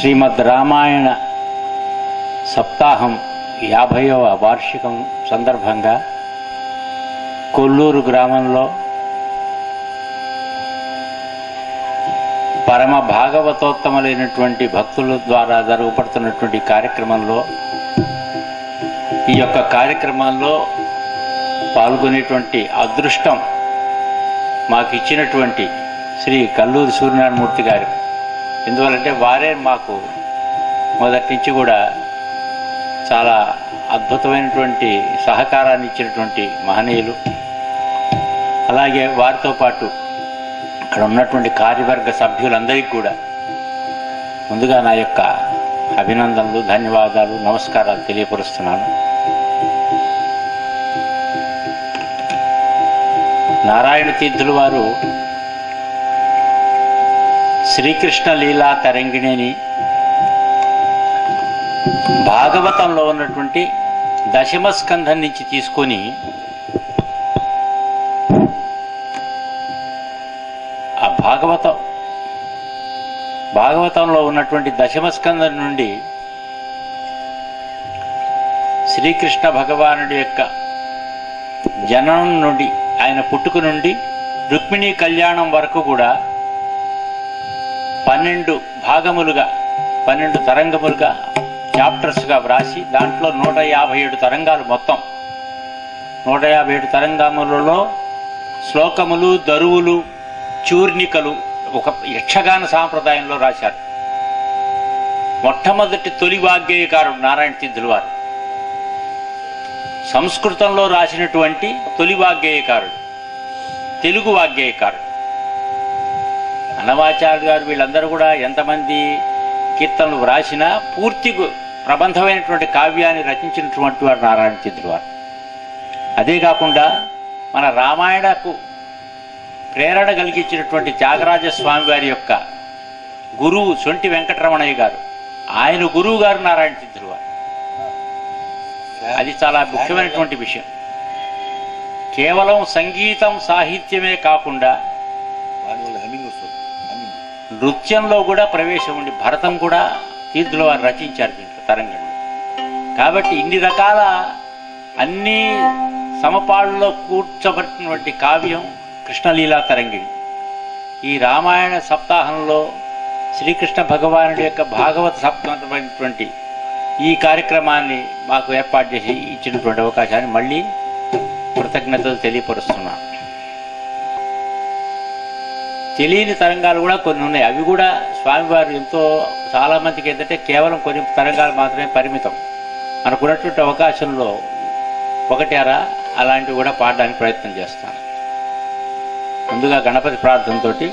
శ్రీమద్ రామాయణ సప్తాహం యాభైవ వార్షికం సందర్భంగా కొల్లూరు గ్రామంలో పరమ భాగవతోత్తములైనటువంటి భక్తుల ద్వారా జరుగుపడుతున్నటువంటి కార్యక్రమంలో ఈ యొక్క కార్యక్రమంలో పాల్గొనేటువంటి అదృష్టం మాకు ఇచ్చినటువంటి శ్రీ కల్లూరి సూర్యనారాయణమూర్తి గారు. ఎందువలంటే వారే మాకు మొదటి నుంచి కూడా చాలా అద్భుతమైనటువంటి సహకారాన్ని ఇచ్చినటువంటి మహనీయులు. అలాగే వారితో పాటు అక్కడ ఉన్నటువంటి కార్యవర్గ సభ్యులందరికీ కూడా ముందుగా నా యొక్క అభినందనలు ధన్యవాదాలు నమస్కారాలు తెలియపరుస్తున్నాను. నారాయణ తీర్థులు వారు శ్రీకృష్ణ లీలా తరంగిణిని భాగవతంలో ఉన్నటువంటి దశమ స్కంధం నుంచి తీసుకొని ఆ భాగవతం భాగవతంలో ఉన్నటువంటి దశమ స్కంధం నుండి శ్రీకృష్ణ భగవానుడి యొక్క జననం నుండి ఆయన పుట్టుక నుండి రుక్మిణీ కళ్యాణం వరకు కూడా పన్నెండు భాగములుగా పన్నెండు తరంగములుగా చాప్టర్స్గా వ్రాసి దాంట్లో నూట యాభై ఏడు తరంగాలు మొత్తం. నూట యాభై ఏడు తరంగములలో శ్లోకములు దరువులు చూర్ణికలు ఒక యక్షగాన సాంప్రదాయంలో రాశారు. మొట్టమొదటి తొలి వాగ్గేయకారుడు నారాయణ తిద్దులు వారు. సంస్కృతంలో రాసినటువంటి తొలి వాగ్గేయకారుడు తెలుగు వాగ్గేయకారుడు. అన్నమాచార్య గారు వీళ్ళందరూ కూడా ఎంతమంది కీర్తనలు వ్రాసినా పూర్తి ప్రబంధమైనటువంటి కావ్యాన్ని రచించినటువంటి వారు నారాయణ చంద్రుడు వారు అదే కాకుండా మన రామాయణకు ప్రేరణ కలిగించినటువంటి త్యాగరాజ స్వామి వారి యొక్క గురువు సొంటి వెంకటరమణయ్య గారు. ఆయన గురువు గారు నారాయణ చంద్రుడు వారు అది చాలా ముఖ్యమైనటువంటి విషయం. కేవలం సంగీతం సాహిత్యమే కాకుండా నృత్యంలో కూడా ప్రవేశం ఉండి భరతం కూడా తీర్థుల వారు రచించారు దీంట్లో తరంగంలో. కాబట్టి ఇన్ని రకాల అన్ని సమపాళ్ళలో కూర్చబడినటువంటి కావ్యం కృష్ణలీలా తరంగిణి. ఈ రామాయణ సప్తాహంలో శ్రీకృష్ణ భగవానుడి యొక్క భాగవత సప్తమైనటువంటి ఈ కార్యక్రమాన్ని మాకు ఏర్పాటు చేసి ఇచ్చినటువంటి అవకాశాన్ని మళ్ళీ కృతజ్ఞతలు తెలియపరుస్తున్నాను తెలియని తరంగాలు కూడా కొన్ని ఉన్నాయి. అవి కూడా స్వామివారు ఎంతో చాలా మందికి ఏంటంటే కేవలం కొన్ని తరంగాలు మాత్రమే పరిమితం. అనుకున్నటువంటి అవకాశంలో ఒకటి అరా అలాంటివి కూడా పాడడానికి ప్రయత్నం చేస్తాను. ముందుగా గణపతి ప్రార్థనతోటి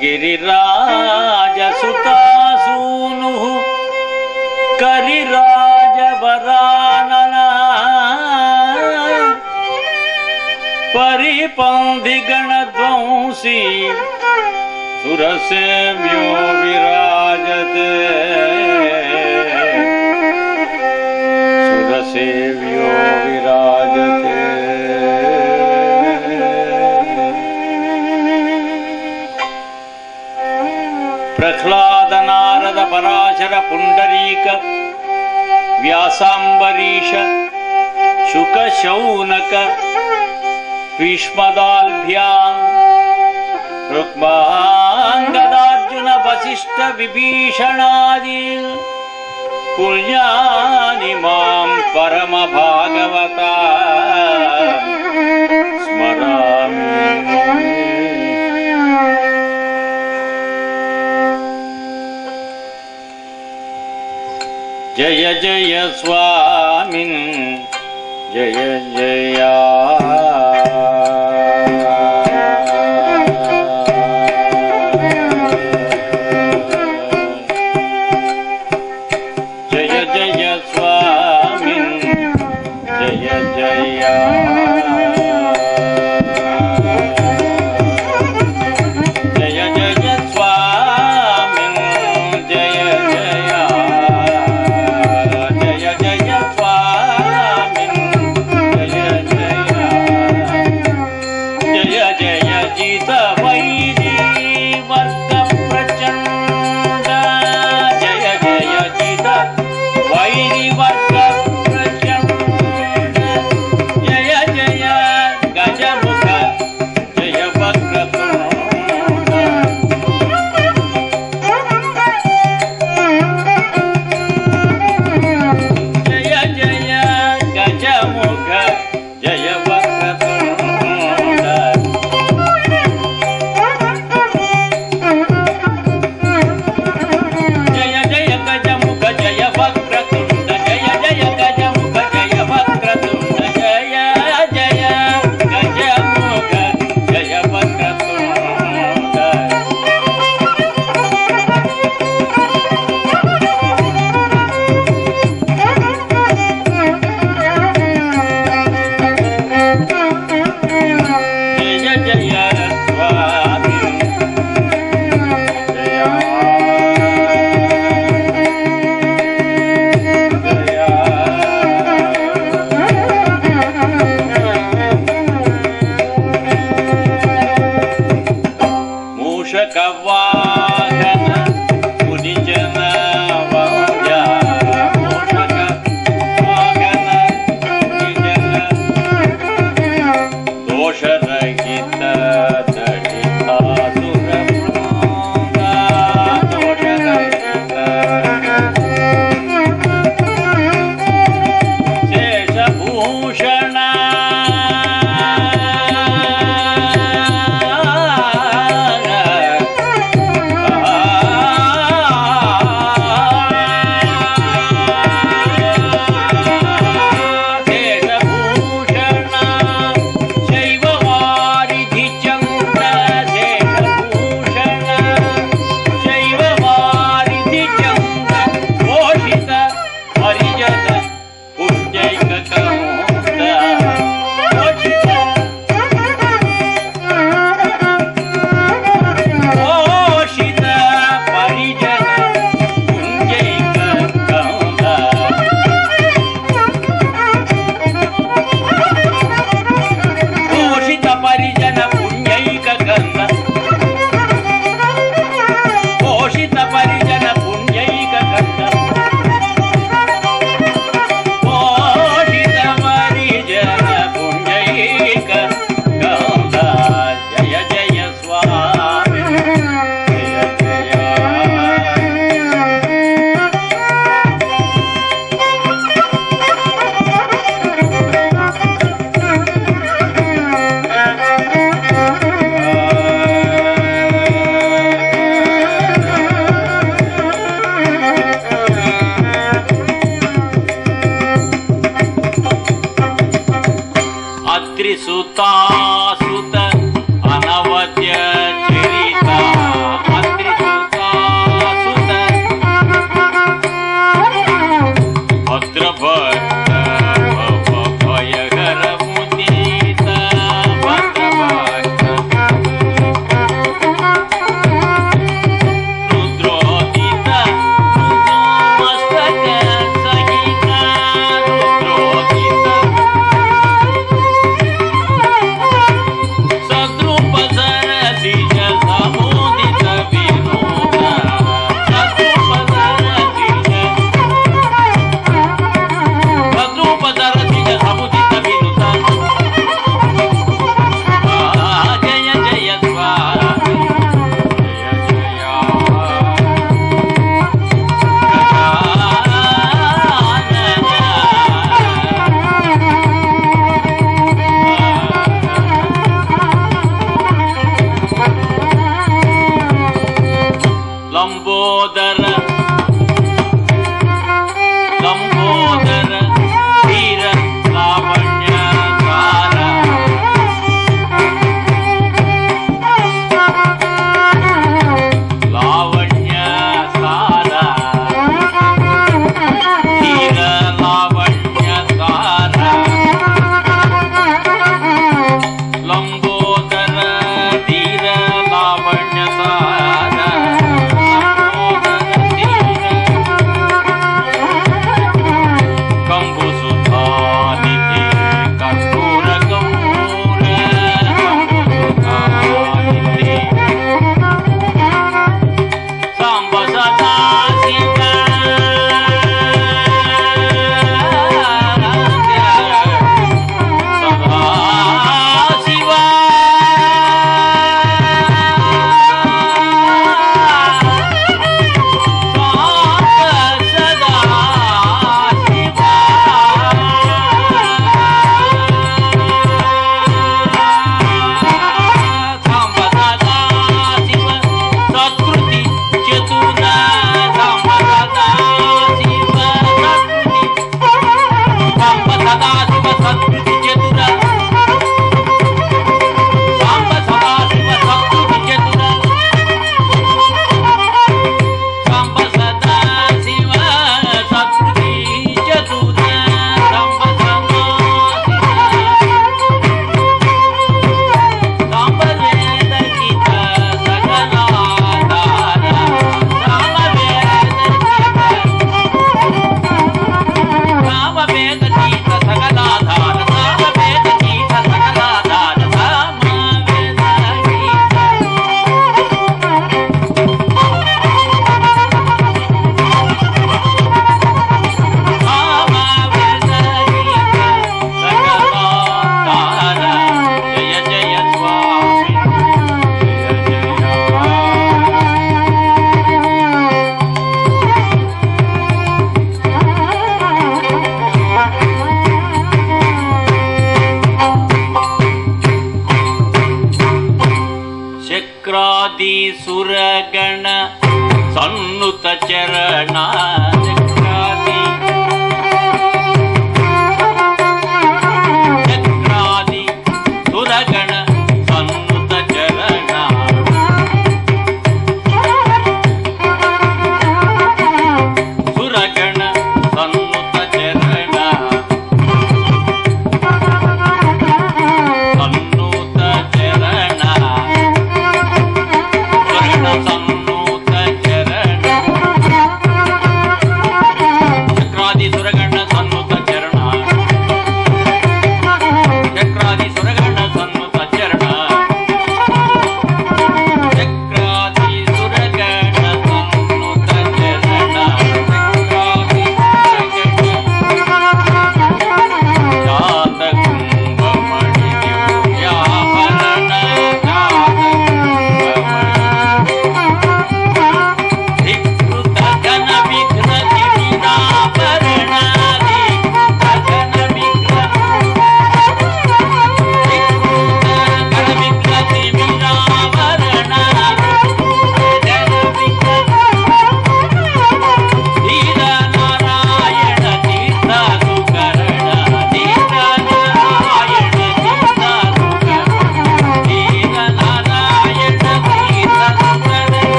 गिरिराजसुतासूनुः सुता सूनुः करिराज विराजते। सुरसेव्यो विराजते। पुण्डरीक व्यासाम्बरीश शुकशौनक भीष्मदाल्भ्याम् रुक्माङ्गदार्जुनवसिष्ठविभीषणादि पुण्यानि माम् परमभागवता। जय जय स्वामिन्। जय जया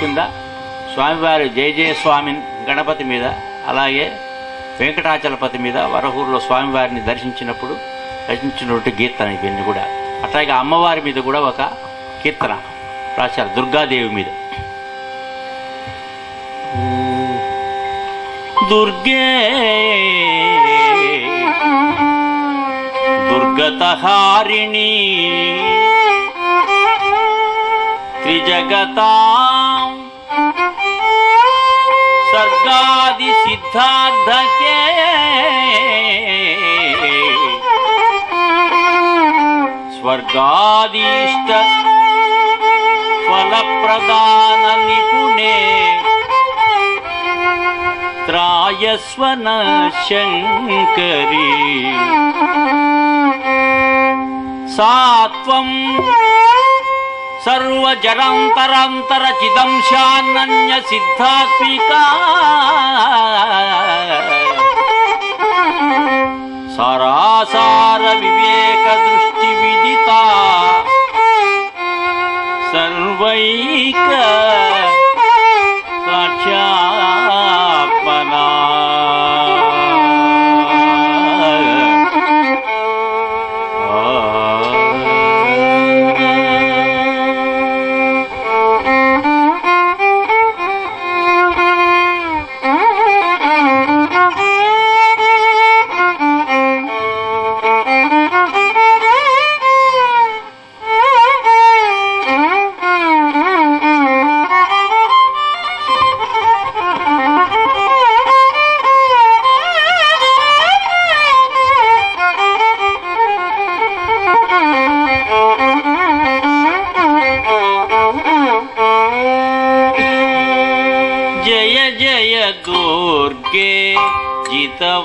కింద స్వామివారి జయ జయ స్వామి గణపతి మీద అలాగే వెంకటాచలపతి మీద వరహూరులో స్వామివారిని దర్శించినప్పుడు రచించినటువంటి కీర్తన ఇవన్నీ కూడా. అట్లాగే అమ్మవారి మీద కూడా ఒక కీర్తన రాశారు దుర్గాదేవి మీద. దుర్గే దుర్గతహారిణి త్రిజగతా दिसिद्धार्थके स्वर्गादीष्ट फलप्रदाननिपुणे त्रायस्वन शङ्करी सा त्वम् सर्वजरान्तरान्तरचिदं सर्वजरान्तरान्तरचिदंशानन्यसिद्धात्विका सरासारविवेकदृष्टिविदिता। सर्वैक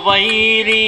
वैरि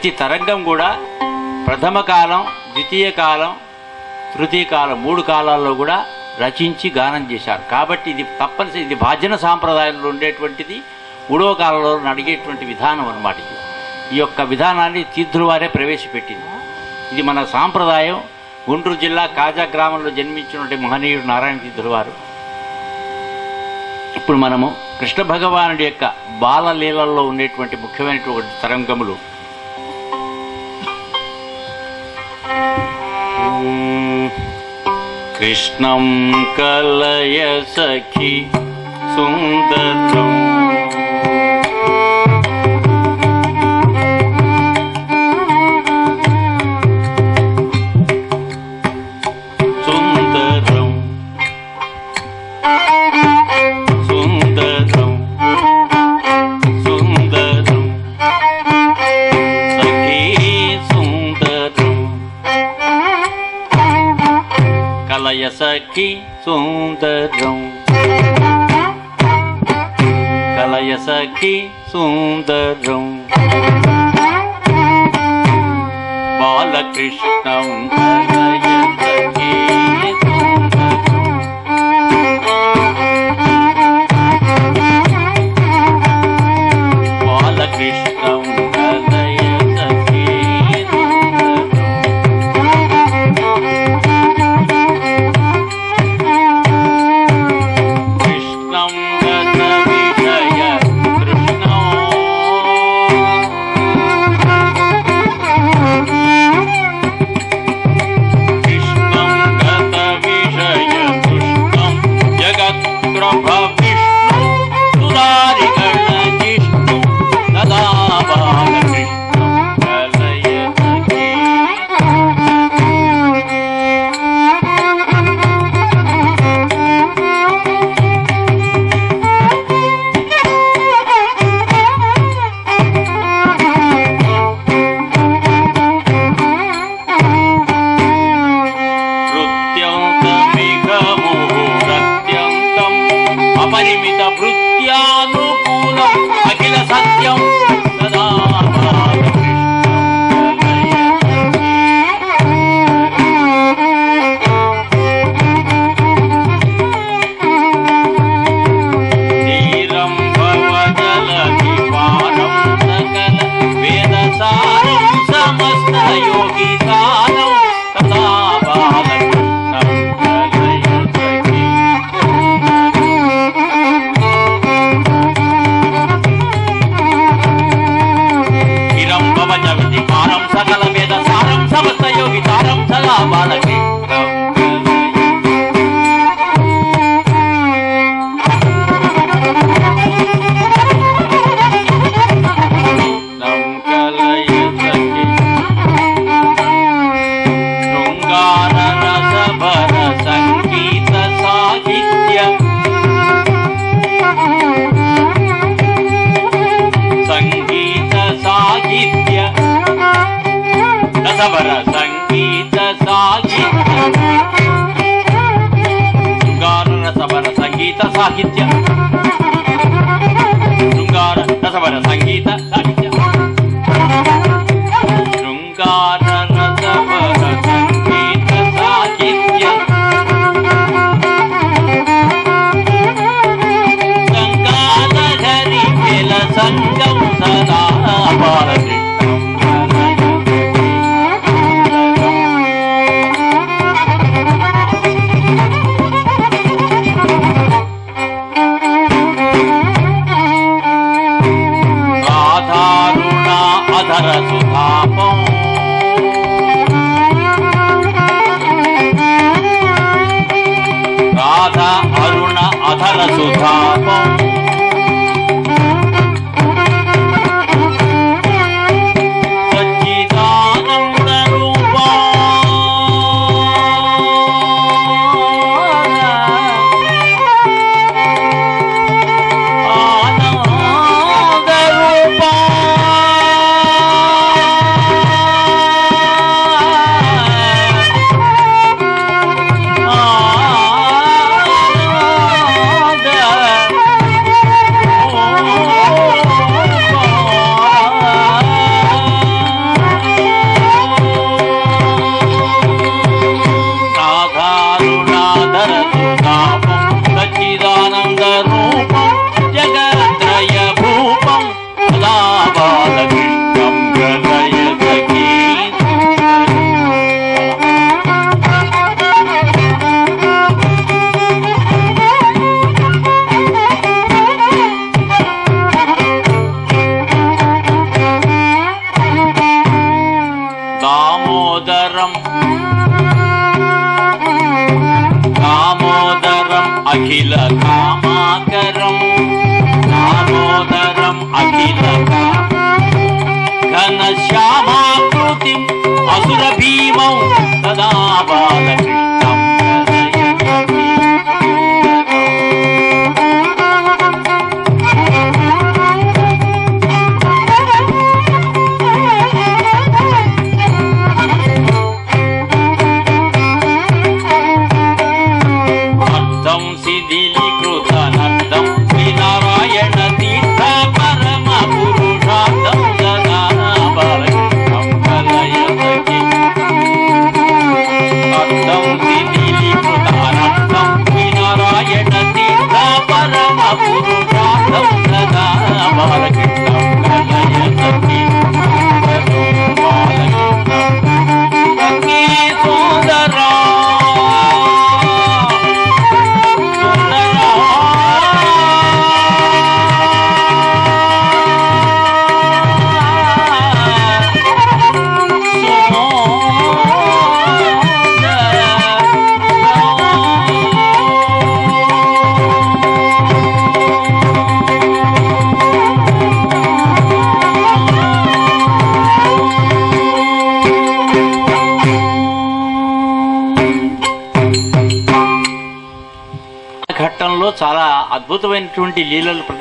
ప్రతి తరంగం కూడా ప్రథమ కాలం ద్వితీయ కాలం తృతీయ కాలం మూడు కాలాల్లో కూడా రచించి గానం చేశారు. కాబట్టి ఇది తప్పనిసరి ఇది భాజన సాంప్రదాయంలో ఉండేటువంటిది మూడవ కాలంలో నడిగేటువంటి విధానం అన్నమాట ఇది. ఈ యొక్క విధానాన్ని తీర్థులవారే ప్రవేశపెట్టింది. ఇది మన సాంప్రదాయం. గుంటూరు జిల్లా కాజా గ్రామంలో జన్మించినటువంటి మహనీయుడు నారాయణ తీర్థుల వారు. ఇప్పుడు మనము కృష్ణ భగవానుడి యొక్క బాలలీలల్లో ఉండేటువంటి ముఖ్యమైనటువంటి తరంగములు कृष्णं कलय सखि सुन्दरम् సఖి సుందరం. కలయ సఖి సుందరం. బాలకృష్ణం రసభర సంగీత సాహిత్య శృంగార రసభర సంగీత సాహిత్య. శృంగార రసవర సంగీత సాహిత్య.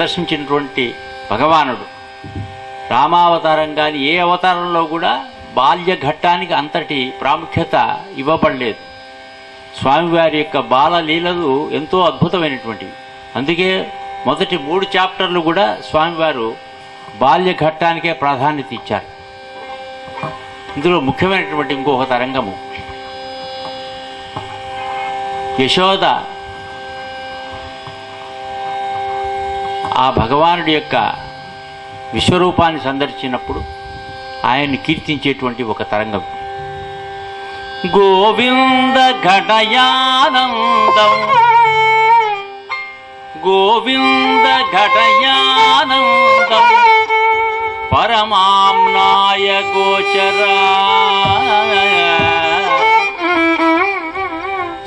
దర్శించినటువంటి భగవానుడు. రామావతారం కానీ ఏ అవతారంలో కూడా బాల్య ఘట్టానికి అంతటి ప్రాముఖ్యత ఇవ్వబడలేదు. స్వామివారి యొక్క బాల లీలలు ఎంతో అద్భుతమైనటువంటివి. అందుకే మొదటి మూడు చాప్టర్లు కూడా స్వామివారు బాల్య ఘట్టానికే ప్రాధాన్యత ఇచ్చారు. ఇందులో ముఖ్యమైనటువంటి ఇంకొక తరంగము. యశోద ఆ భగవానుడి యొక్క విశ్వరూపాన్ని సందర్శించినప్పుడు ఆయన్ని కీర్తించేటువంటి ఒక తరంగం. గోవింద ఘటయానందం. గోవింద ఘటయానందం. పరమాంనాయ గోచరా.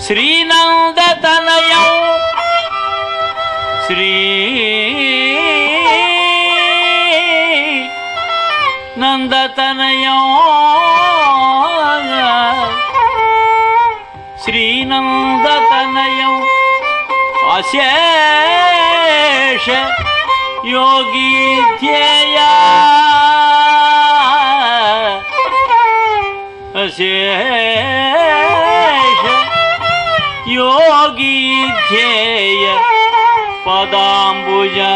శ్రీనందతనయం. శ్రీ शेष योगी ध्येया। शेष योगी ध्येय पदाम्बुजा।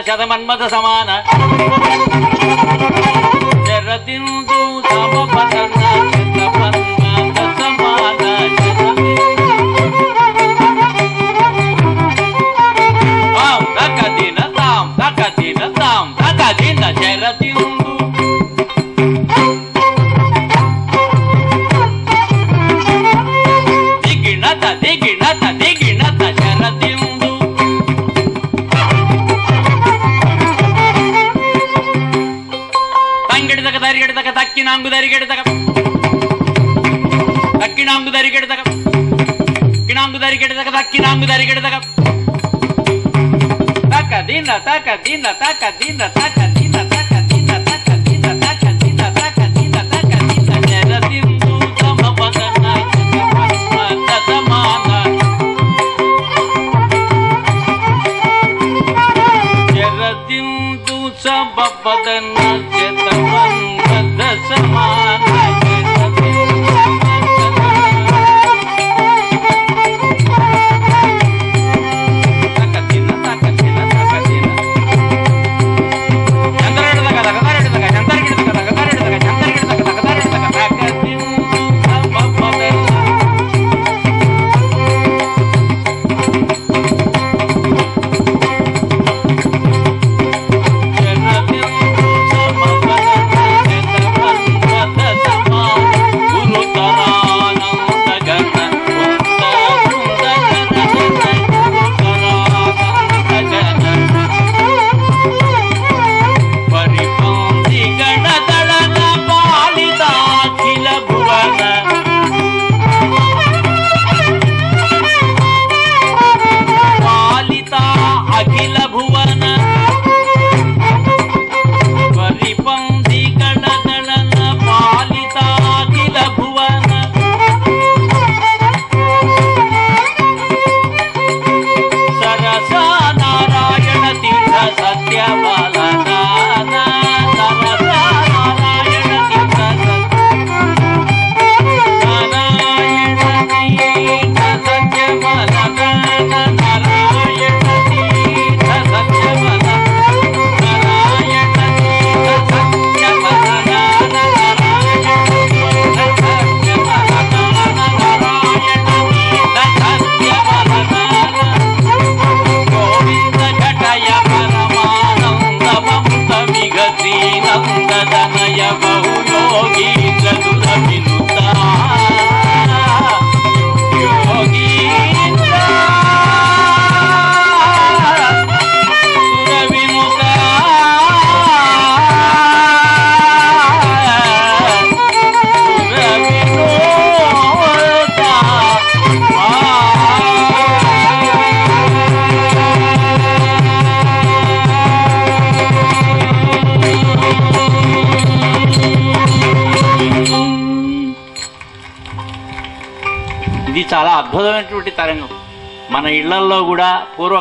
శతమన్మత సమాన. జరదిందు తమ పతన దరిగెడదగ దక్కి నాంగు దరిగెడదగ. తక్క దిన్న తక్క దిన్న తక్క దిన్న తక్క దిన్న తక్క దిన్న తక్క దిన్న తక్క దిన్న తక్క దిన్న తక్క దిన్న. జగసింధు తమ వదన సమాన జగసింధు సబ వదన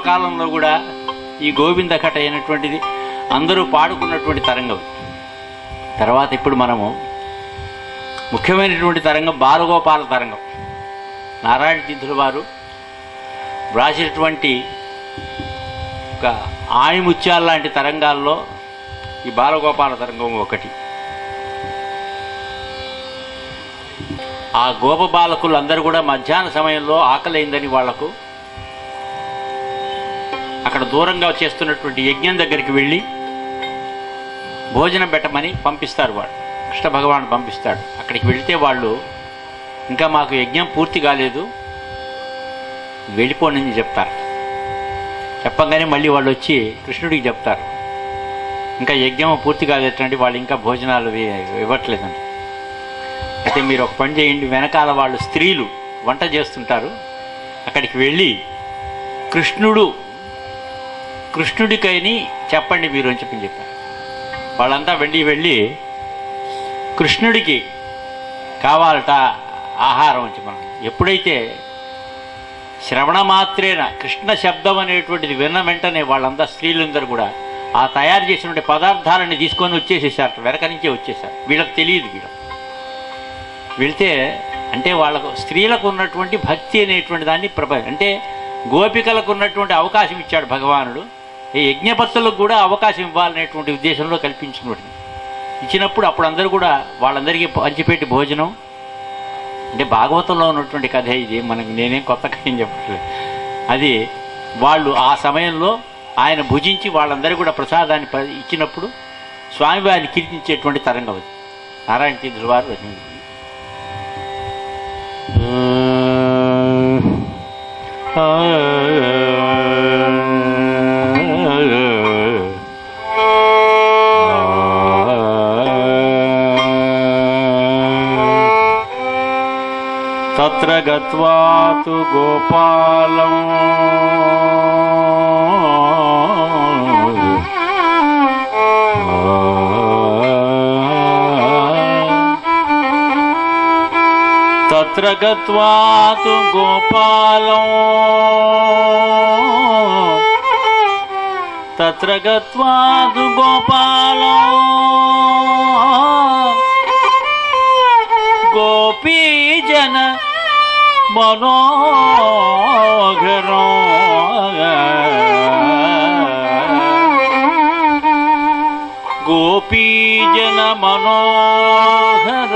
పూర్వకాలంలో కూడా ఈ గోవింద కట అయినటువంటిది అందరూ పాడుకున్నటువంటి తరంగం తర్వాత ఇప్పుడు మనము ముఖ్యమైనటువంటి తరంగం బాలగోపాల తరంగం. నారాయణ తీర్థుల వారు వ్రాసినటువంటి ఒక ఆణిముత్యాల లాంటి తరంగాల్లో ఈ బాలగోపాల తరంగం ఒకటి. ఆ గోప బాలకులు అందరూ కూడా మధ్యాహ్న సమయంలో ఆకలైందని వాళ్ళకు అక్కడ దూరంగా చేస్తున్నటువంటి యజ్ఞం దగ్గరికి వెళ్ళి భోజనం పెట్టమని పంపిస్తారు వాడు కృష్ణ భగవాన్ పంపిస్తాడు. అక్కడికి వెళితే వాళ్ళు ఇంకా మాకు యజ్ఞం పూర్తి కాలేదు వెళ్ళిపోనని చెప్తారు. చెప్పగానే మళ్ళీ వాళ్ళు వచ్చి కృష్ణుడికి చెప్తారు. ఇంకా యజ్ఞం పూర్తి కాలేటండి వాళ్ళు ఇంకా భోజనాలు ఇవ్వట్లేదండి. అయితే మీరు ఒక పని చేయండి వెనకాల వాళ్ళు స్త్రీలు వంట చేస్తుంటారు. అక్కడికి వెళ్ళి కృష్ణుడు కృష్ణుడికైని చెప్పండి మీరు అని చెప్పి చెప్పారు. వాళ్ళంతా వెళ్ళి వెళ్ళి కృష్ణుడికి కావాలట ఆహారం అని మనం ఎప్పుడైతే శ్రవణ మాత్రేన కృష్ణ శబ్దం అనేటువంటిది విన్న వెంటనే వాళ్ళంతా స్త్రీలందరూ కూడా ఆ తయారు చేసినటువంటి పదార్థాలని తీసుకొని వచ్చేసేసారు వెనక నుంచే వచ్చేసారు. వీళ్ళకి తెలియదు వీళ్ళకి వెళ్తే అంటే వాళ్ళకు స్త్రీలకు ఉన్నటువంటి భక్తి అనేటువంటి దాన్ని ప్రభ అంటే గోపికలకు ఉన్నటువంటి అవకాశం ఇచ్చాడు భగవానుడు. ఈ యజ్ఞపత్తులకు కూడా అవకాశం ఇవ్వాలనేటువంటి ఉద్దేశంలో కల్పించినటువంటి ఇచ్చినప్పుడు అప్పుడు అందరూ కూడా వాళ్ళందరికీ పంచిపెట్టి భోజనం అంటే భాగవతంలో ఉన్నటువంటి కథ ఇది మనకి నేనేం కొత్తగా ఏం చెప్పట్లేదు అది వాళ్ళు ఆ సమయంలో ఆయన భుజించి వాళ్ళందరూ కూడా ప్రసాదాన్ని ఇచ్చినప్పుడు స్వామివారిని కీర్తించేటువంటి తరంగం అది నారాయణ తీర్థుల వారు రచించింది గత్వా తు గోపాలం తత్ర గత్వా తు గోపాలం తత్ర గత్వా తు గోపాలం గోపీజన मनोहर।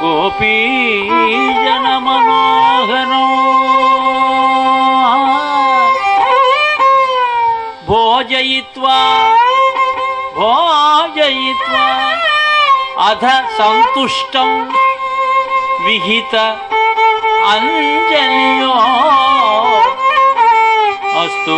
गोपीयनमनोहरो भोजयित्वा भोजयित्वा अध सन्तुष्टं विहित अञ्जलियो। अस्तु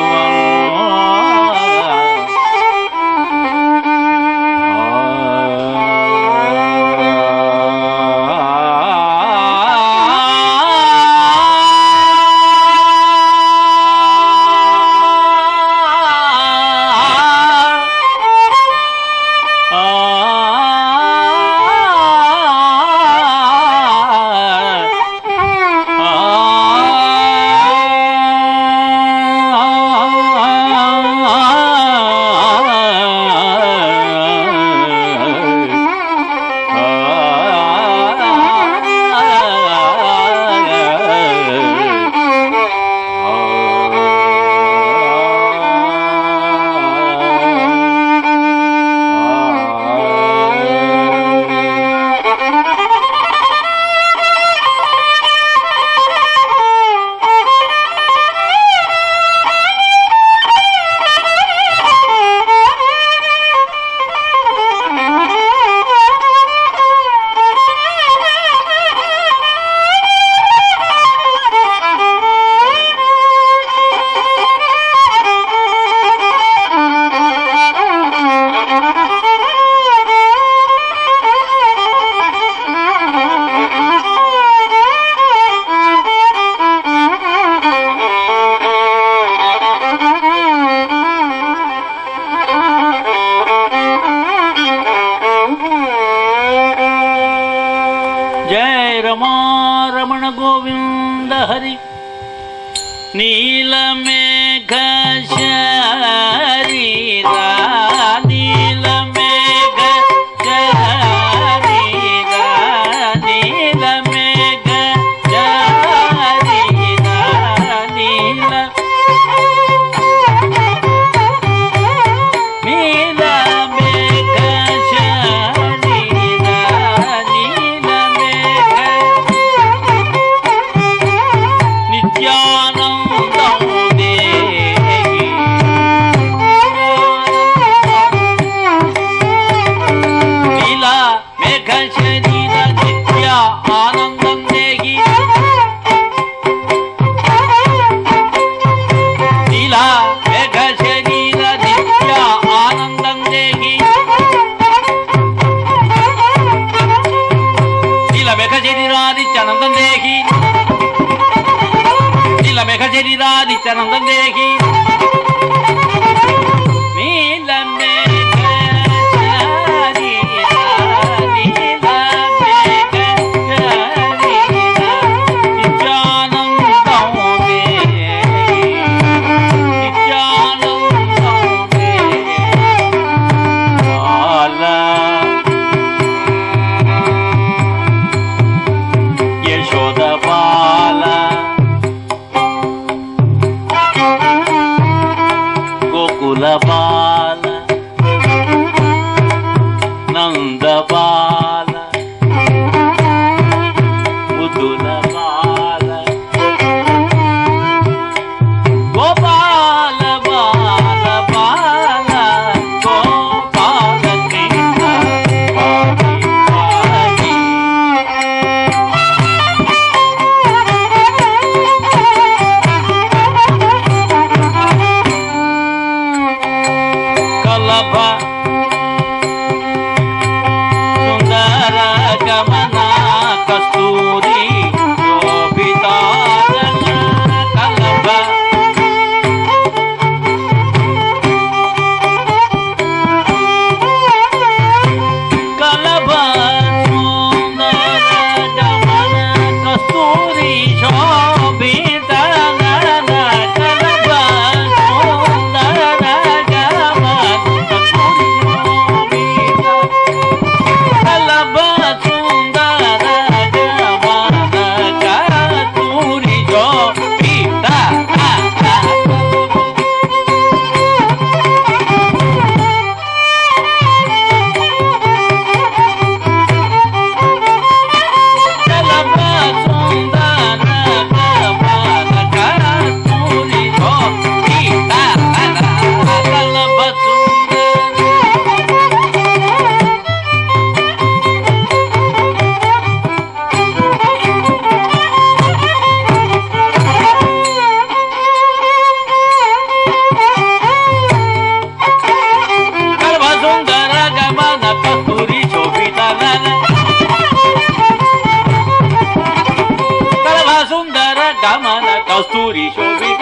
amores, ouvi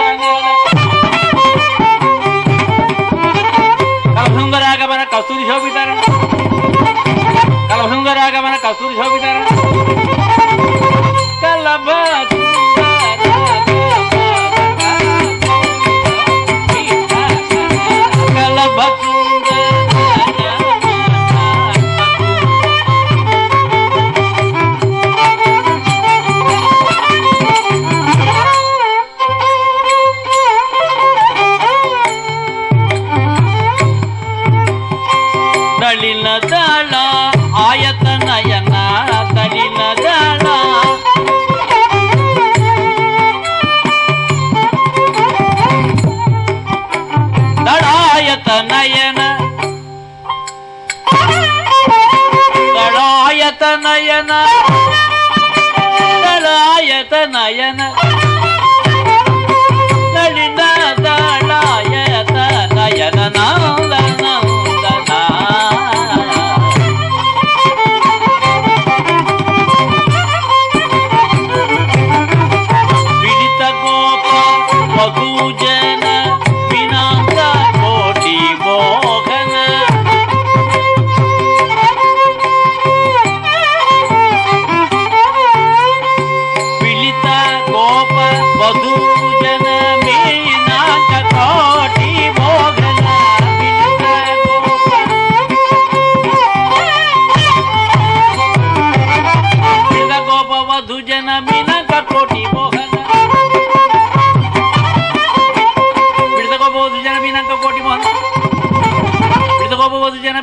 ನಯನ ದಳಾಯತ ನಯನ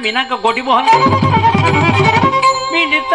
ಮಿನಕ ಗೋಟಿ ಮೋಹನ್ ಮಿಡಿತ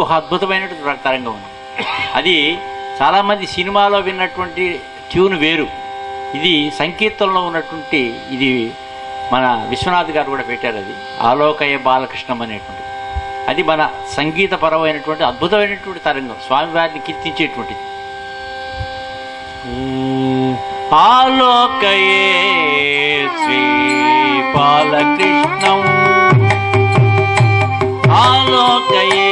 ఇంకొక అద్భుతమైనటువంటి తరంగం ఉంది. అది చాలామంది సినిమాలో విన్నటువంటి ట్యూన్ వేరు. ఇది సంకీర్తనలో ఉన్నటువంటి ఇది మన విశ్వనాథ్ గారు కూడా పెట్టారు అది. ఆలోకయ బాలకృష్ణం అనేటువంటి అది మన సంగీతపరమైనటువంటి అద్భుతమైనటువంటి తరంగం. స్వామివారిని కీర్తించేటువంటిది. ఆలోకయే శ్రీ బాలకృష్ణం ఆలోకయే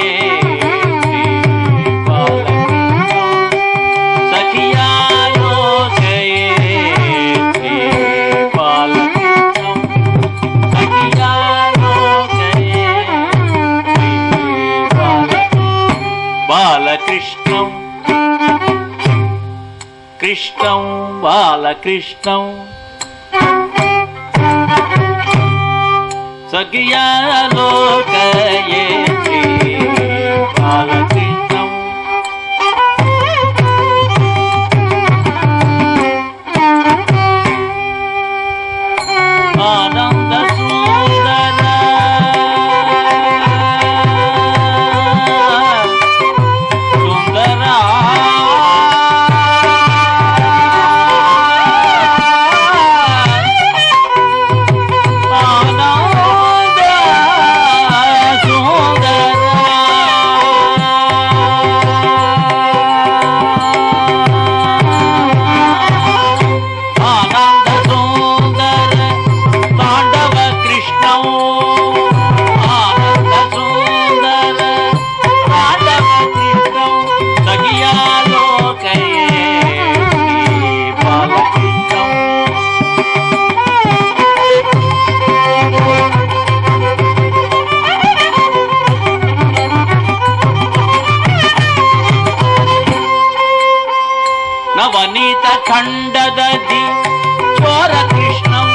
कृष्णौ बालकृष्णौ। स्वग्रिया लोकये नवनीतखण्डदधि चोरकृष्णम्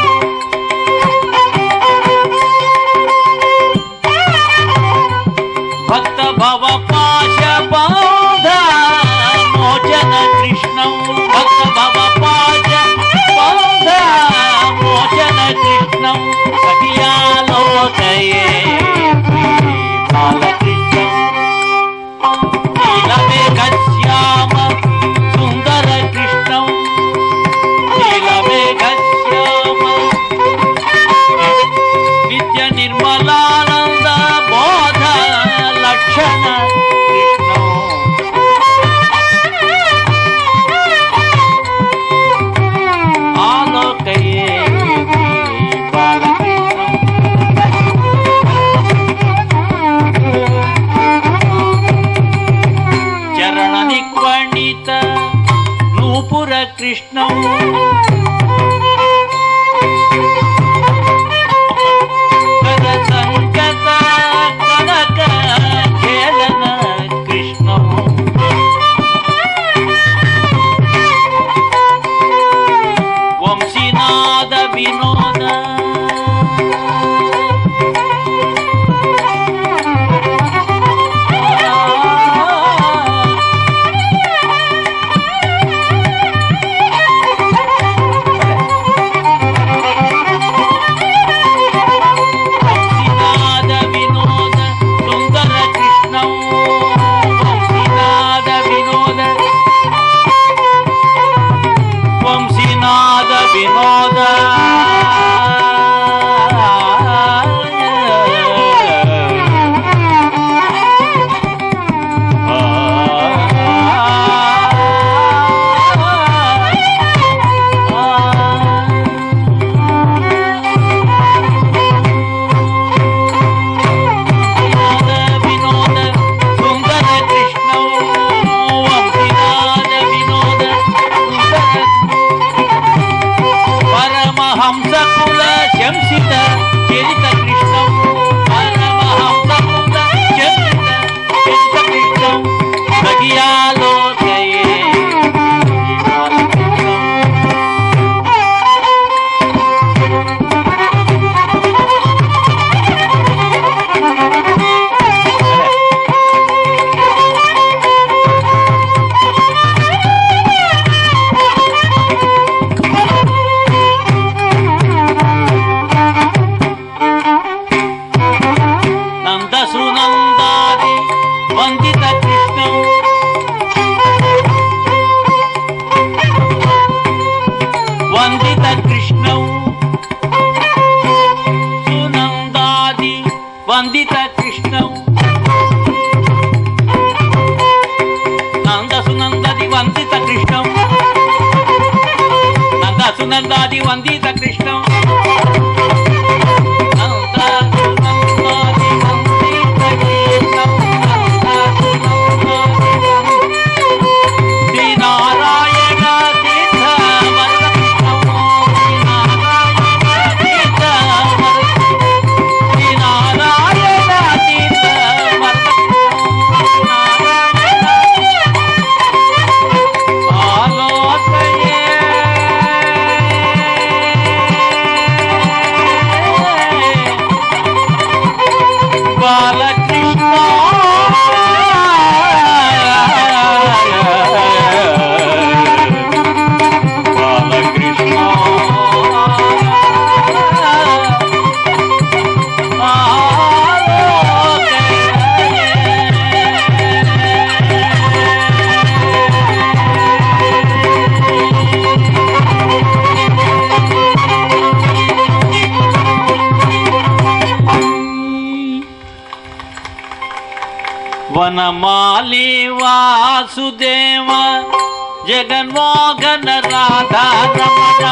जगन मोहन राधा रमन।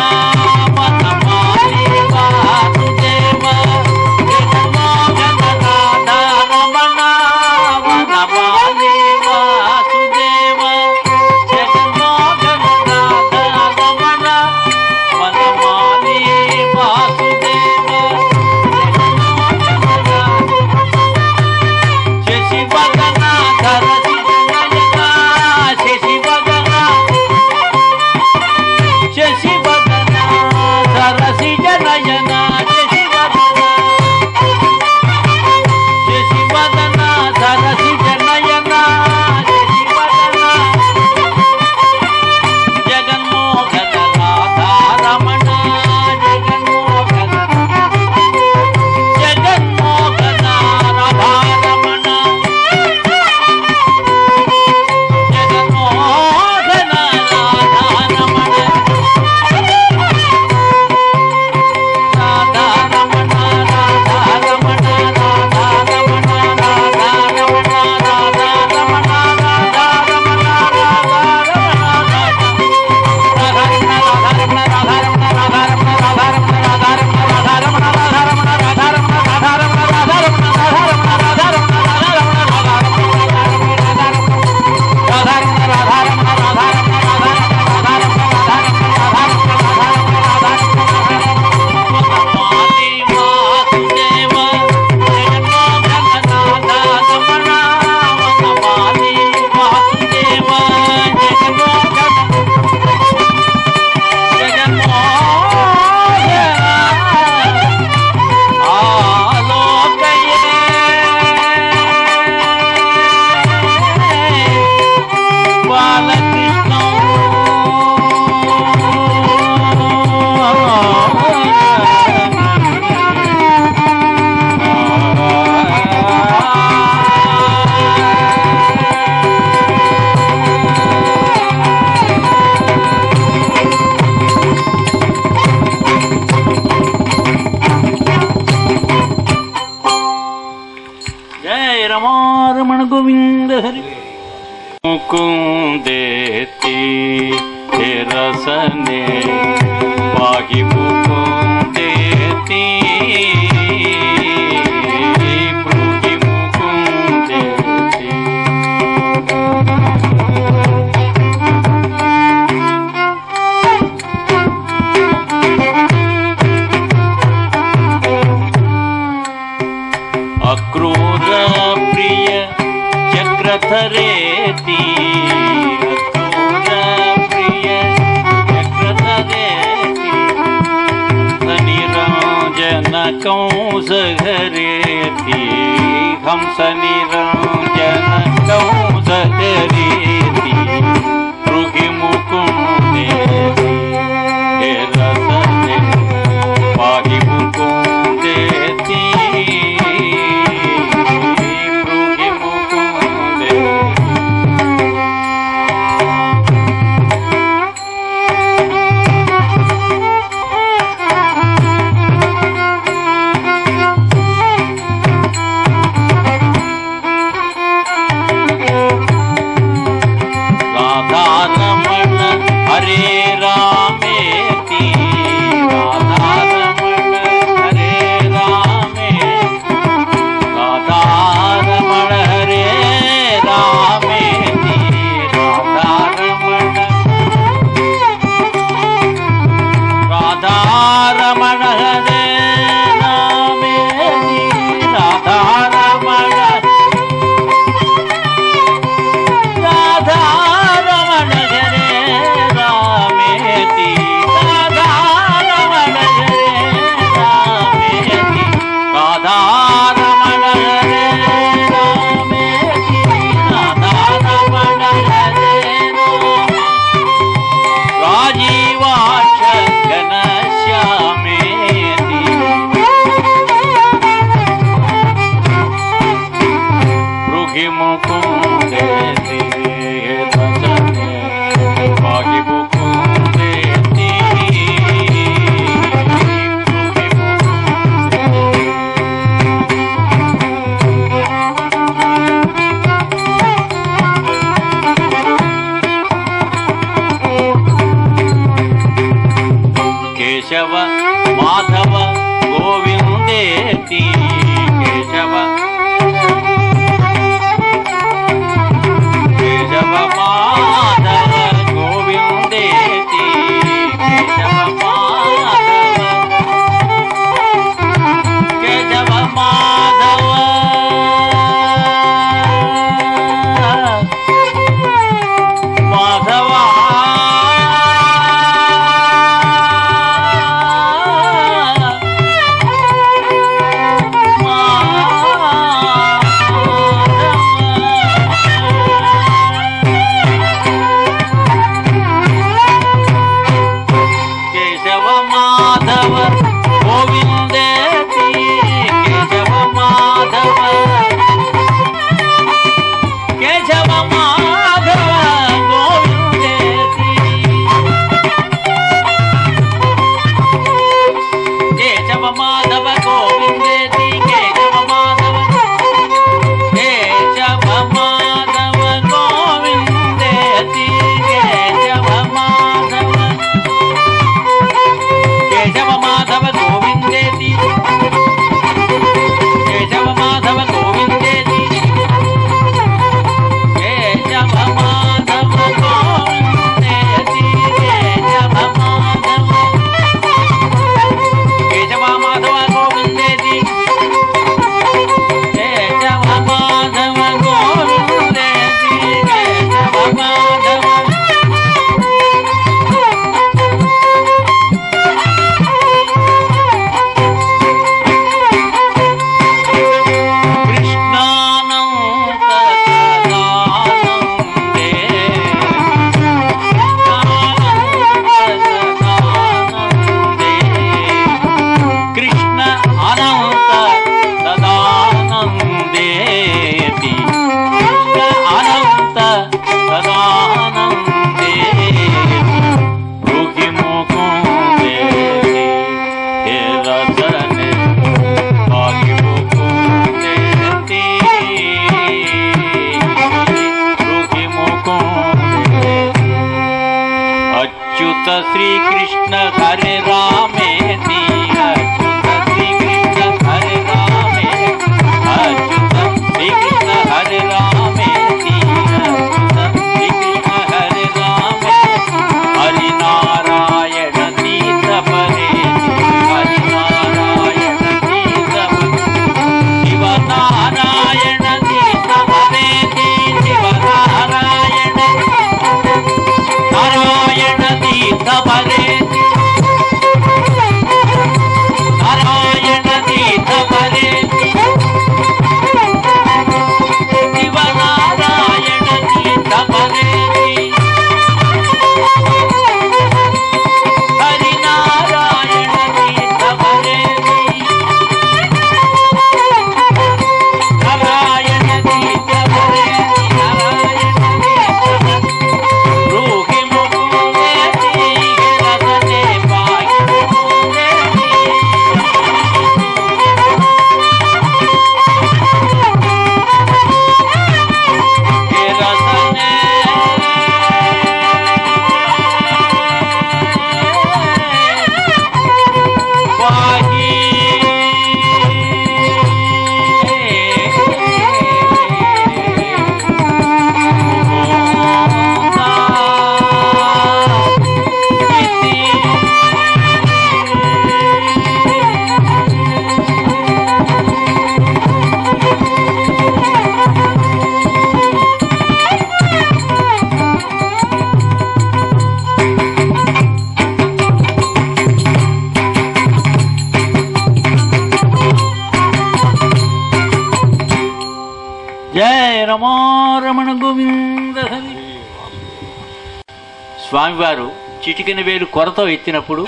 కొరతో ఎత్తినప్పుడు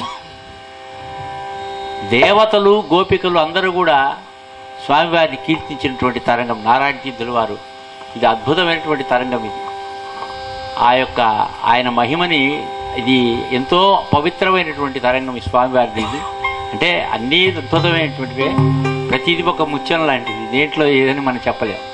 దేవతలు గోపికలు అందరూ కూడా స్వామివారిని కీర్తించినటువంటి తరంగం. నారాయణ తీర్థులు వారు. ఇది అద్భుతమైనటువంటి తరంగం ఇది. ఆ యొక్క ఆయన మహిమని ఇది ఎంతో పవిత్రమైనటువంటి తరంగం ఈ స్వామివారిది ఇది. అంటే అన్నీ అద్భుతమైనటువంటివే. ప్రతిదీ ఒక ముత్యం లాంటిది. దేంట్లో ఏదని మనం చెప్పలేము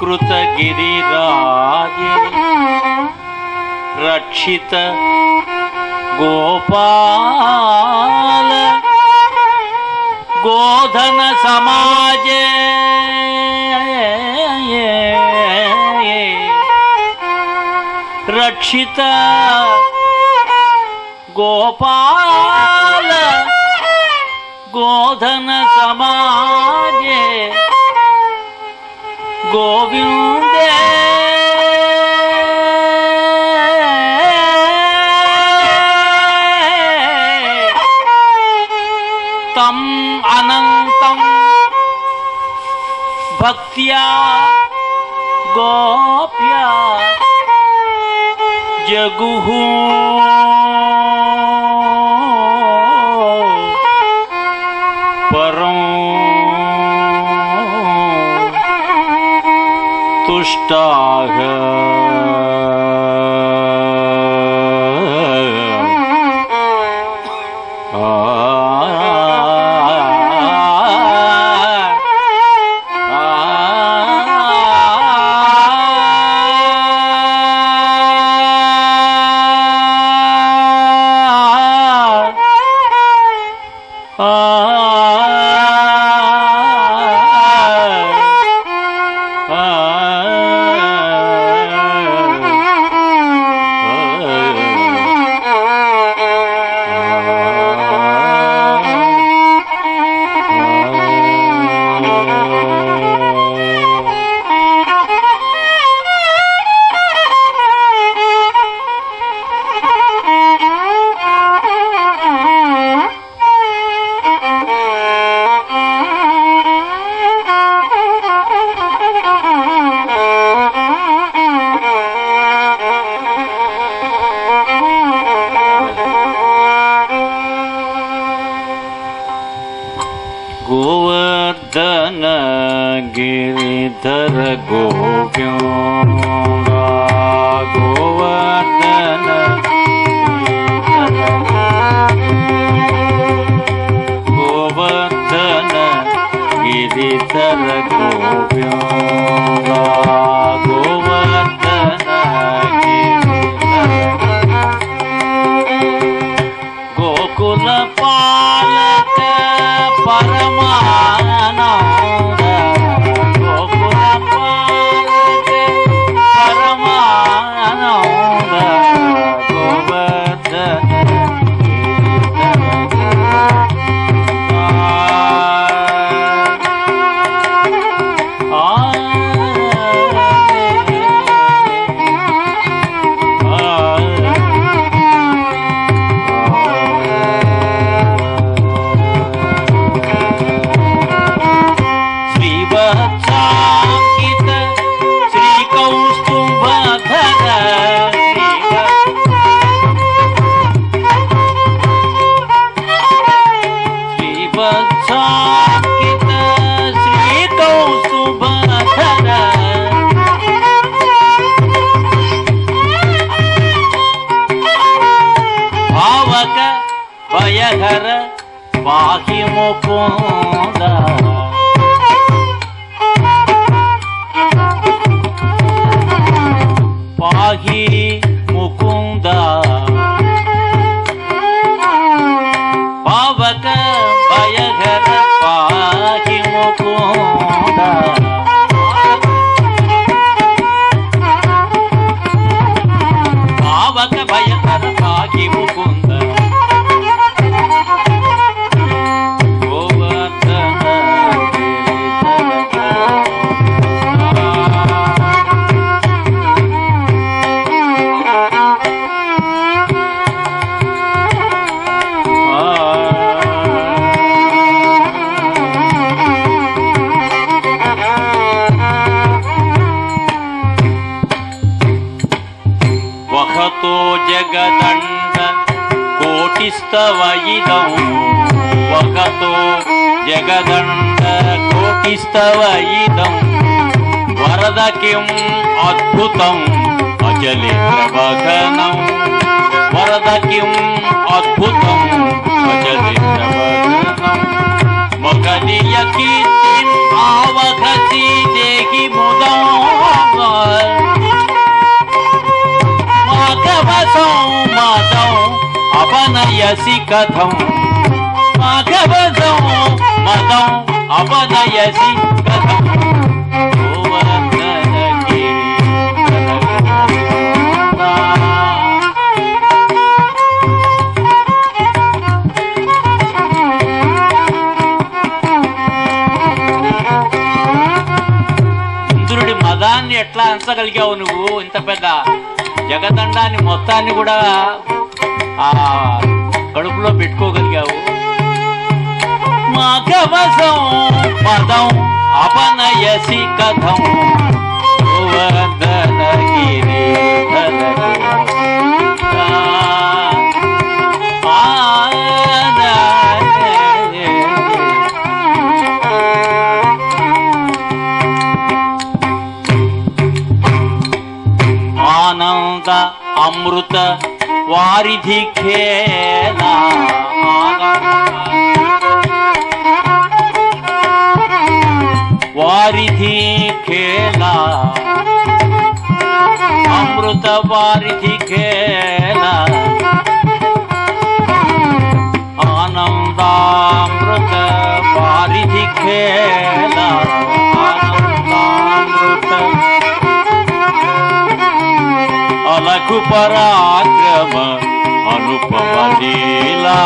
कृतगिरिराज रक्षित गोपाल। गोधन समाजे। रक्षित गोपाल। गोधन समाजे। ಗೋವಿಂದ ತಂ ಅನಂತಂ ಭಕ್ತಿಯ ಗೋಪ್ಯ ಜಗುಹೂ 大河 ఆ కడుపులో పెట్టుకోగలిగావు? మాఘవసం పదం అపనయసి కథం గోవర్ధనగిరి ಸುಕೃತ ವಾರಿಧಿ ಖೇದ ವಾರಿಧಿ ಖೇಲ ಅಮೃತ ವಾರಿಧಿ ಖೇಲ ಆನಂದಾಮೃತ ವಾರಿಧಿ ಖೇಲ పరాక్రమ అనుపమ లీలా.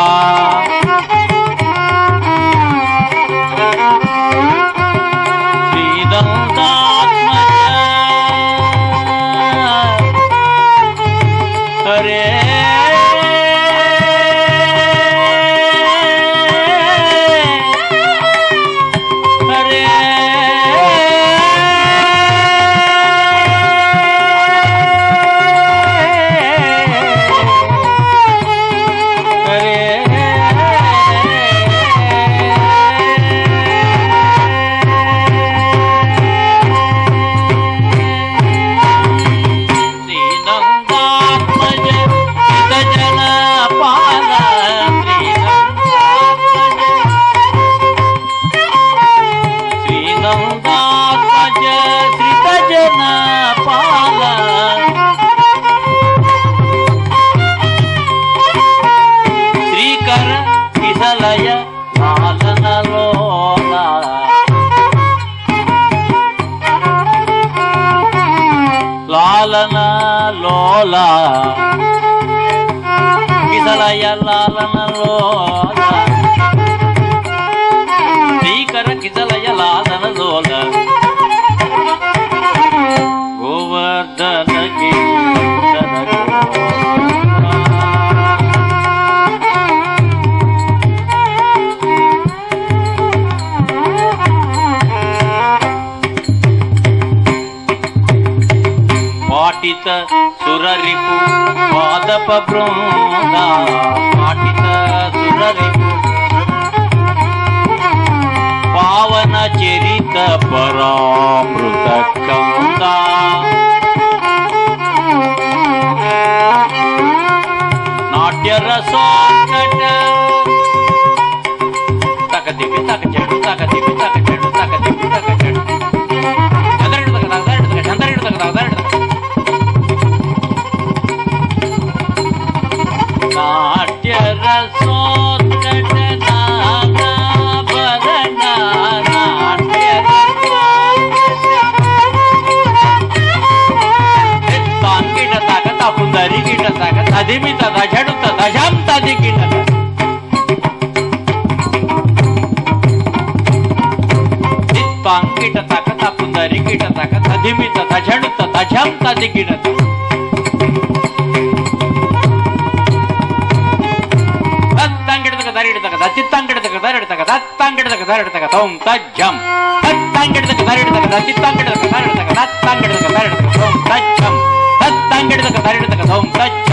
సురరిపు పాదప బృంద పాటిత సురరిపు పావన చరిత పరామృత కంద నాట్య రసోత్కట తక దిపి తక దిమిత దశడుత దశాంత దిగిట దిత్పాంకిట తకత పుందరికిట తకత దిమిత దశడుత దశాంత దిగిట தத்தித்தாங்கிடத்துக்கு தரெடுத்தக தத்தாங்கிடத்துக்கு தரெடுத்தக தோம் தஜ்ஜம் தத்தாங்கிடத்துக்கு தரெடுத்தக தத்தித்தாங்கிடத்துக்கு தரெடுத்தக தத்தாங்கிடத்துக்கு தரெடுத்தக தோம் தஜ்ஜம் தத்தாங்கிடத்துக்கு தரெடுத்தக தோம் தஜ்ஜம்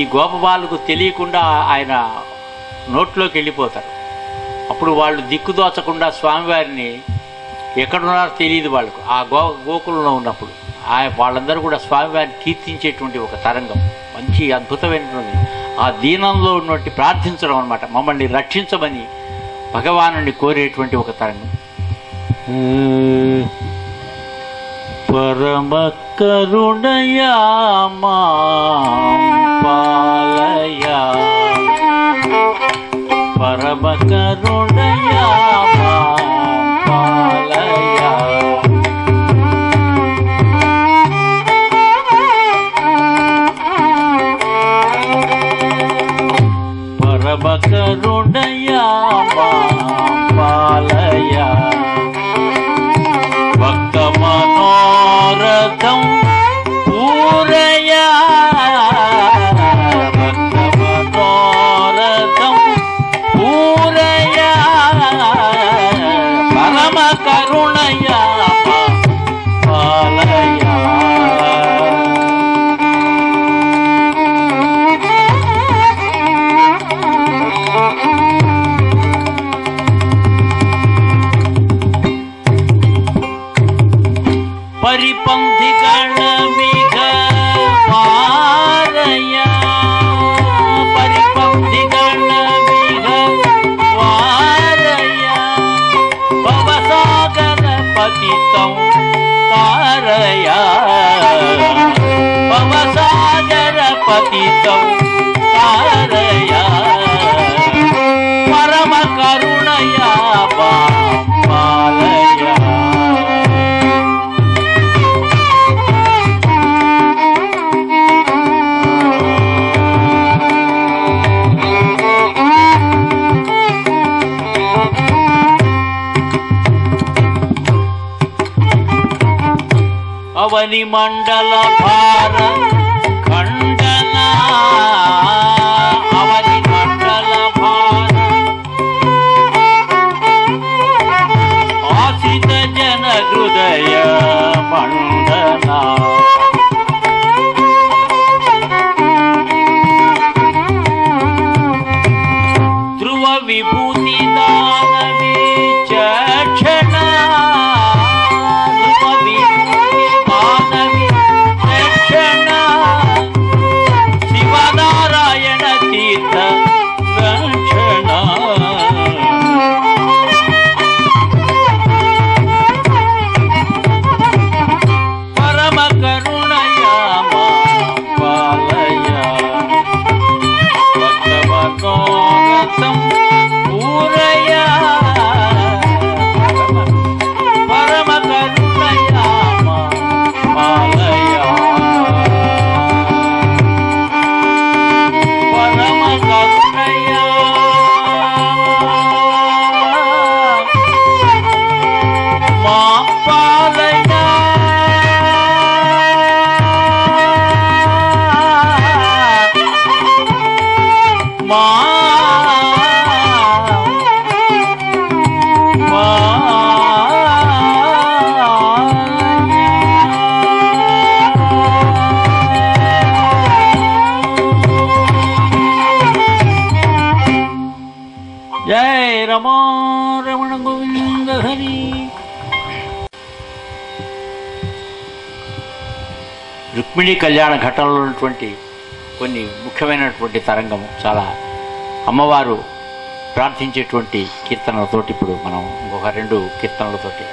ఈ గోప తెలియకుండా ఆయన నోట్లోకి వెళ్ళిపోతారు. అప్పుడు వాళ్ళు దిక్కుదోచకుండా స్వామివారిని ఎక్కడున్నారో తెలియదు వాళ్ళకు. ఆ గో గోకులంలో ఉన్నప్పుడు ఆయన వాళ్ళందరూ కూడా స్వామివారిని కీర్తించేటువంటి ఒక తరంగం. మంచి అద్భుతమైనటువంటి ఆ దీనంలో ఉన్నట్టు ప్రార్థించడం అనమాట మమ్మల్ని రక్షించమని భగవాను కోరేటువంటి ఒక తరంగం. పరమ కరుణయామా పరమ మణిమండల భారత రుక్మిణి కళ్యాణ ఘట్టంలో ఉన్నటువంటి కొన్ని ముఖ్యమైనటువంటి తరంగము. చాలా అమ్మవారు ప్రార్థించేటువంటి కీర్తనలతోటి ఇప్పుడు మనం ఇంకొక రెండు కీర్తనలతోటి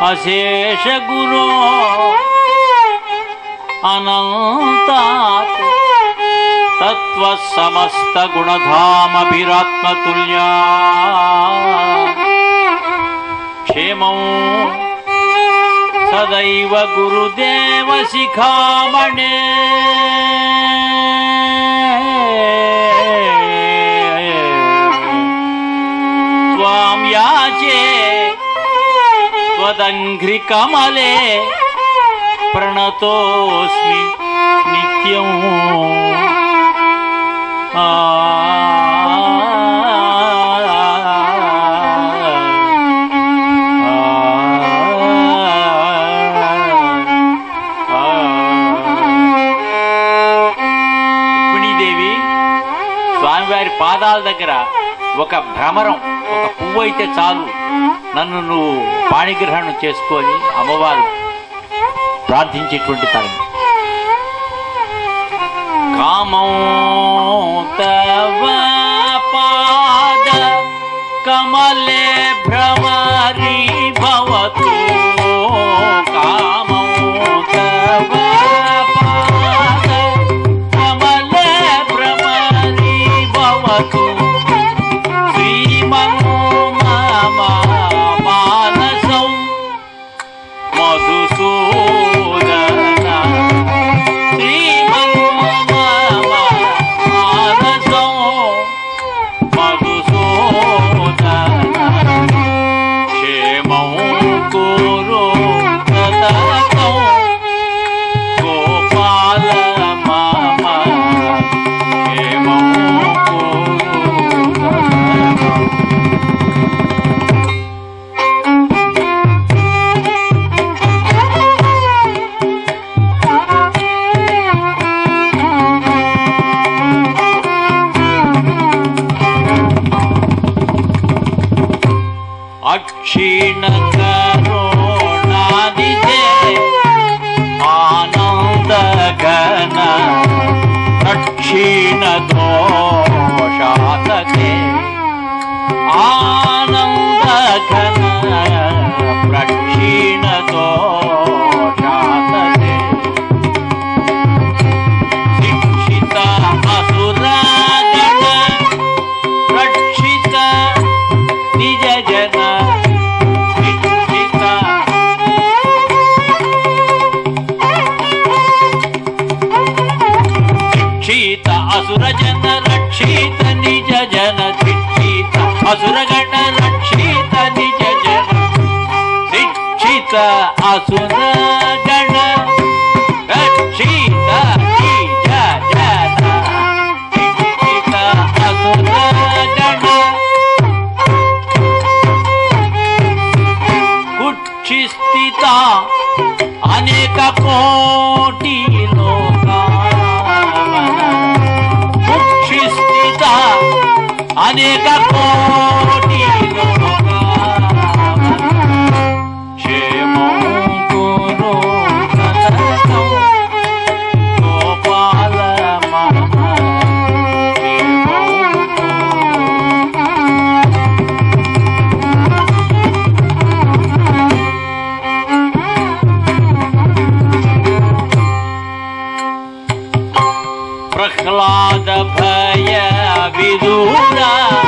अशेष गुरो अनन्तात्। तत्त्वसमस्तगुणधामभिरात्मतुल्या। क्षेमौ सदैव गुरुदेवशिखामणे। त्वां याचे त्वदङ्घ्रिकमले प्रणतोऽस्मि नित्यम् దేవి స్వామివారి పాదాల దగ్గర ఒక భ్రమరం ఒక పువ్వు అయితే చాలు. నన్ను నువ్వు పాణిగ్రహణం చేసుకొని అమ్మవారు ప్రార్థించేటువంటి తరం. కామం పాద కమలే భ్రమరీ আসু luna.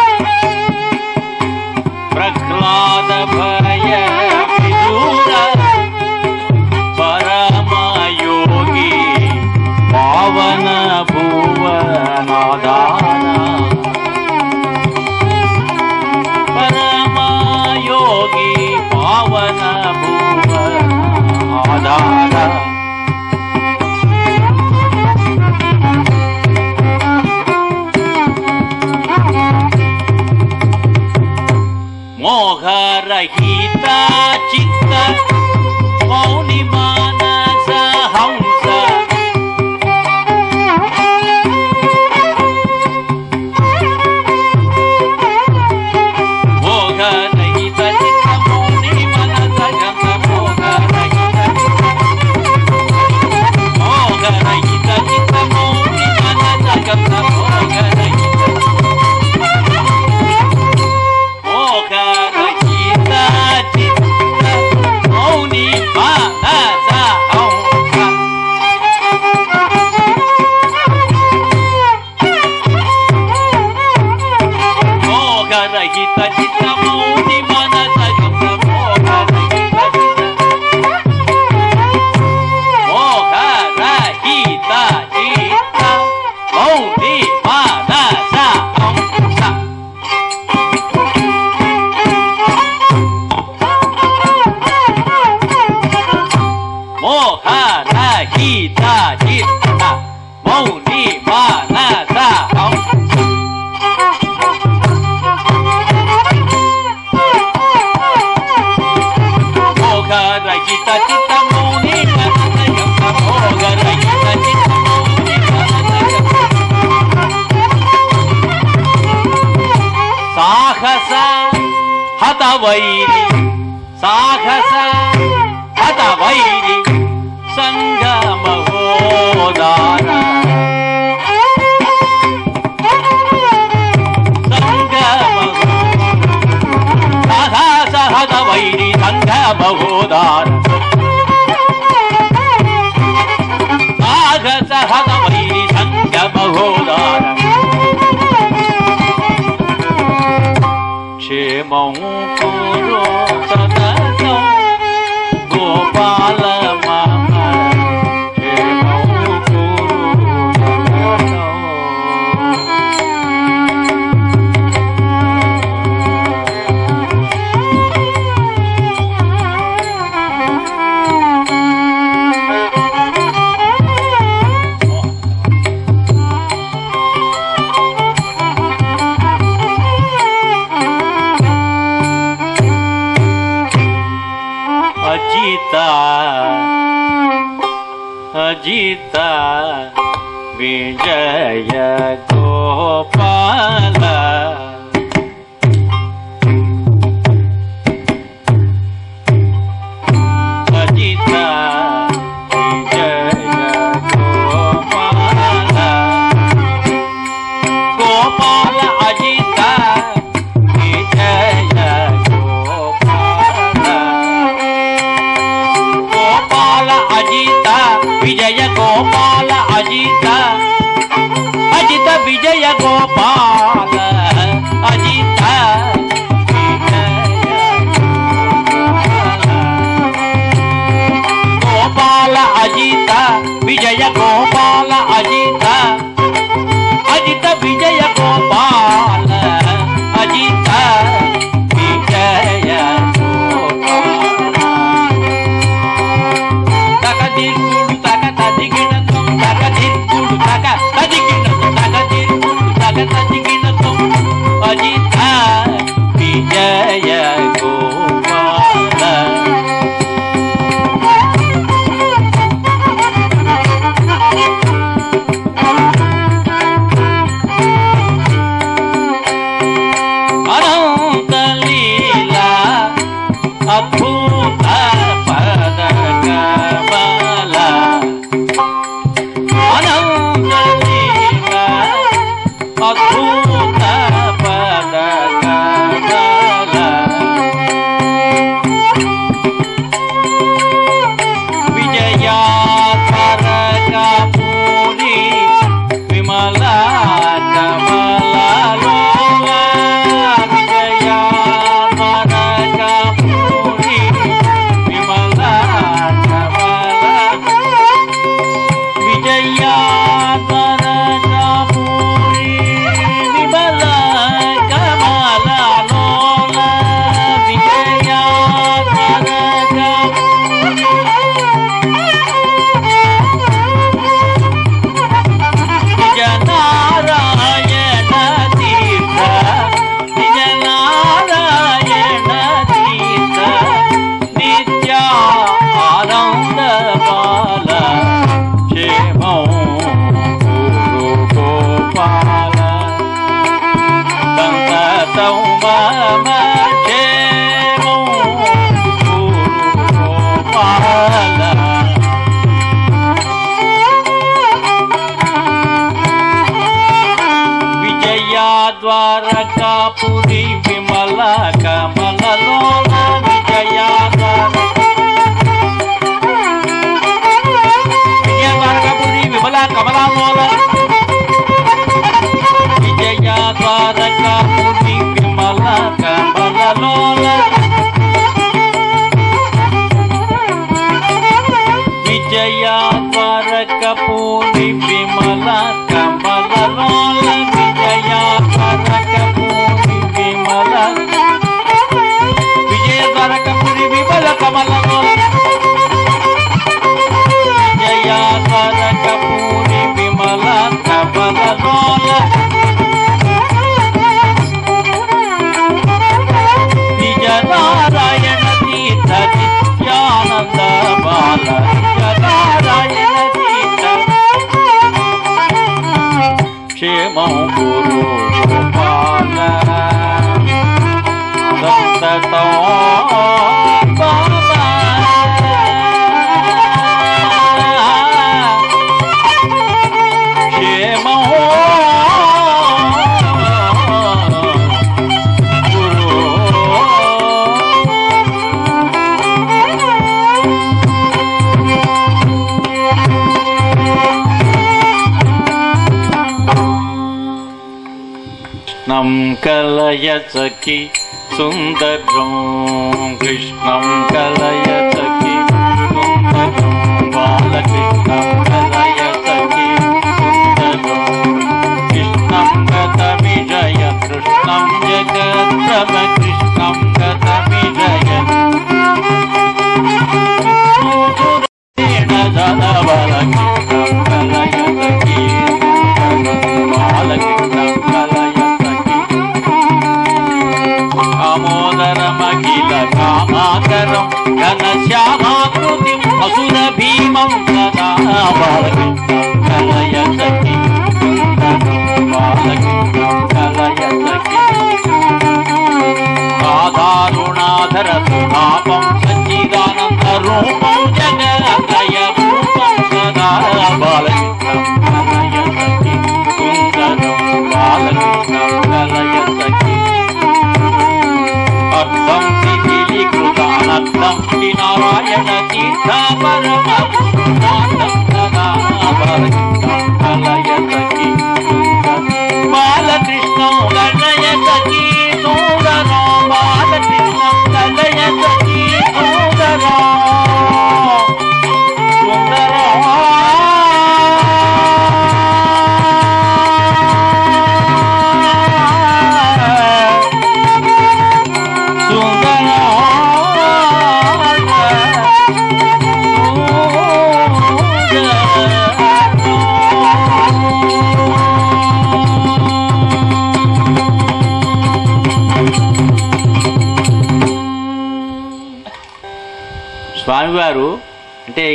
Oh,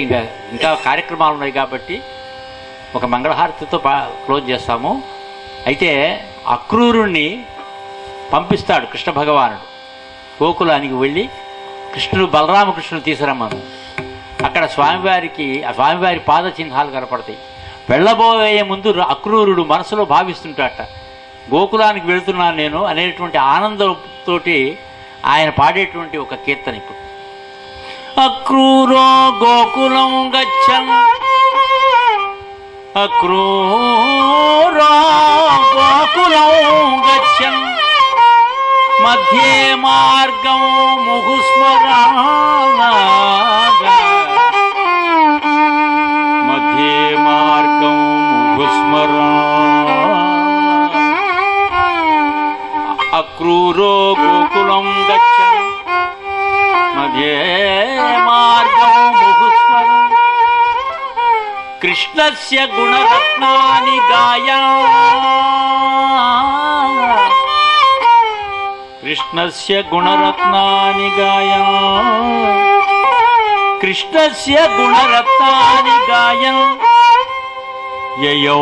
ఇంకా ఇంకా కార్యక్రమాలు ఉన్నాయి కాబట్టి ఒక మంగళహారతితో పా- క్లోజ్ చేస్తాము. అయితే అక్రూరుణ్ణి పంపిస్తాడు కృష్ణ భగవానుడు. గోకులానికి వెళ్ళి కృష్ణుడు బలరామకృష్ణుడు తీసుకురమ్మను. అక్కడ స్వామివారికి ఆ స్వామివారి పాద చిహ్నాలు కనపడతాయి. వెళ్ళబోయే ముందు అక్రూరుడు మనసులో భావిస్తుంటాట గోకులానికి వెళుతున్నాను నేను అనేటువంటి ఆనందంతోటి ఆయన పాడేటువంటి ఒక కీర్తన ఇప్పుడు. అక్రూరో గోకులం గచ్చన్. అక్రూరో గోకులం గచ్చన్. మధ్యే మార్గం ముహుస్మరా కృష్ణస్య గుణరత్నాని గాయా కృష్ణస్య గుణరత్నాని గాయా కృష్ణస్య గుణరత్నాని గాయా యయో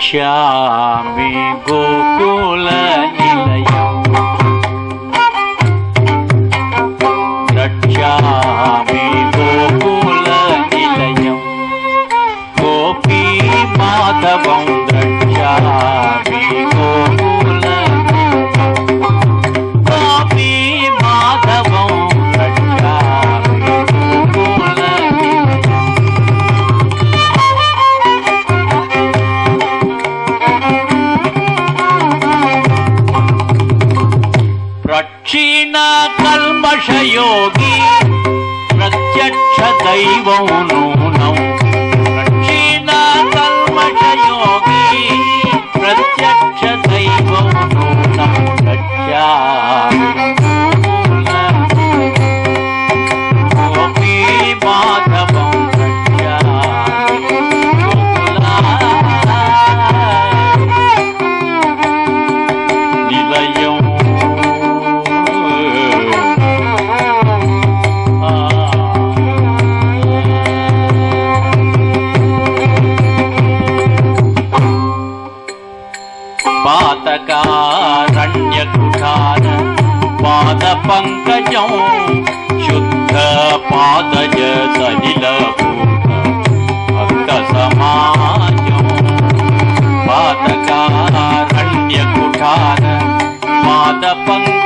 ద్రక్ష్యామి గోకుల ప్రత్యక్ష దైవం నూనం ప్రక్షీణ ప్రత్యక్ష దైవం ప్రత్యక్ష पातकारण्यकुठान पादपङ्कजौ शुद्ध पादज सनिल पमाजो पादकारण्य पादपङ्क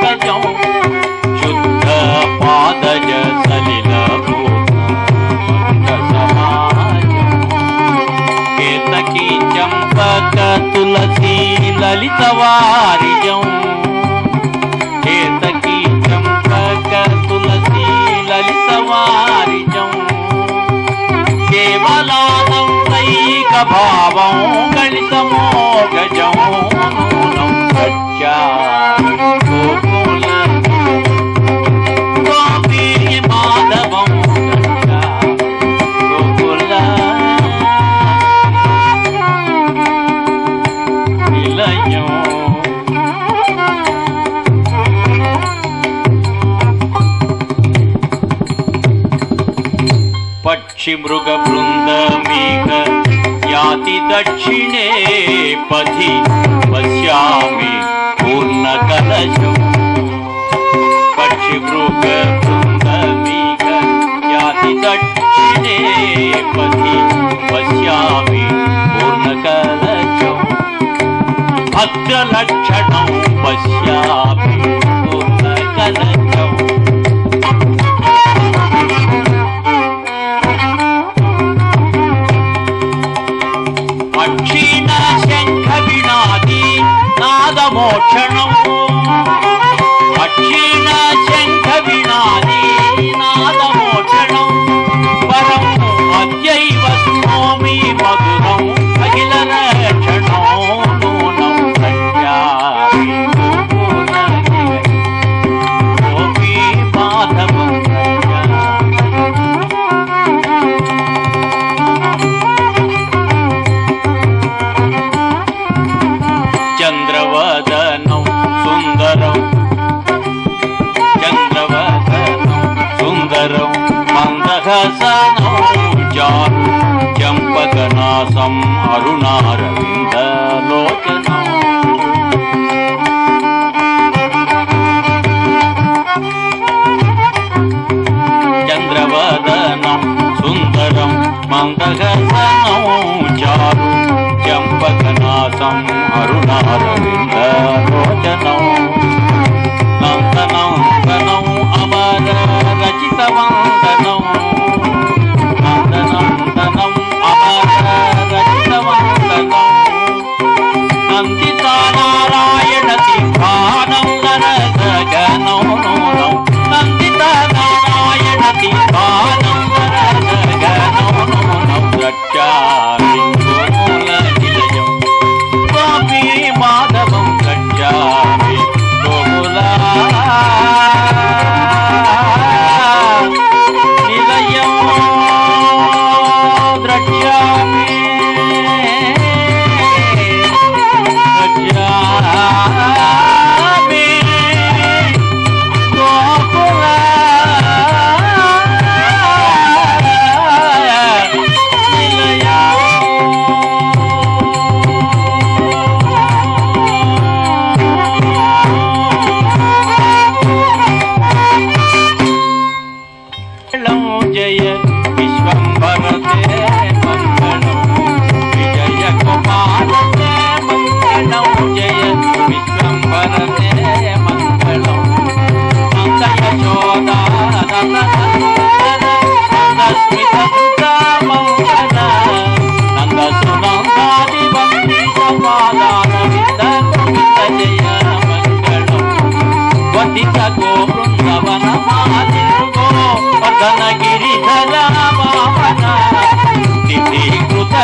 తులసి లలిత వారియం. కేతకి చంపక తులసి లలిత వారియం. కేవలానందైక భావం గణితమో గజం क्षिमृगवृन्दमेक याति दक्षिणे पथि पश्यामि पूर्णकलश। पक्षिमृगवृन्दमेक याति दक्षिणे पथि पश्यामि पूर्णकलशौ। भद्रलक्षणौ पश्यामि। Carolina. ஆரவிந்தார்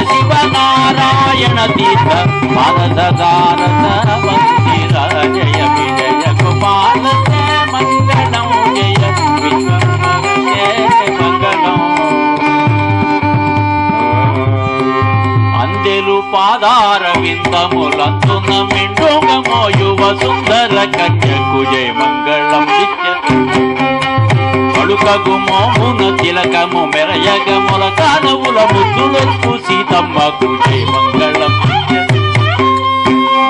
శివనారాయణ తీర్థ పరదారత మందిర జయ విజయ గోపాల మంగళం మిండుగమో యువ సుందర కన్య కుజయ మంగళం విద్య పలుకగు మోమున తిలకము మెరయగముల కానవుల ముద్దులొక్కు సీతమ్మకు జయ మంగళం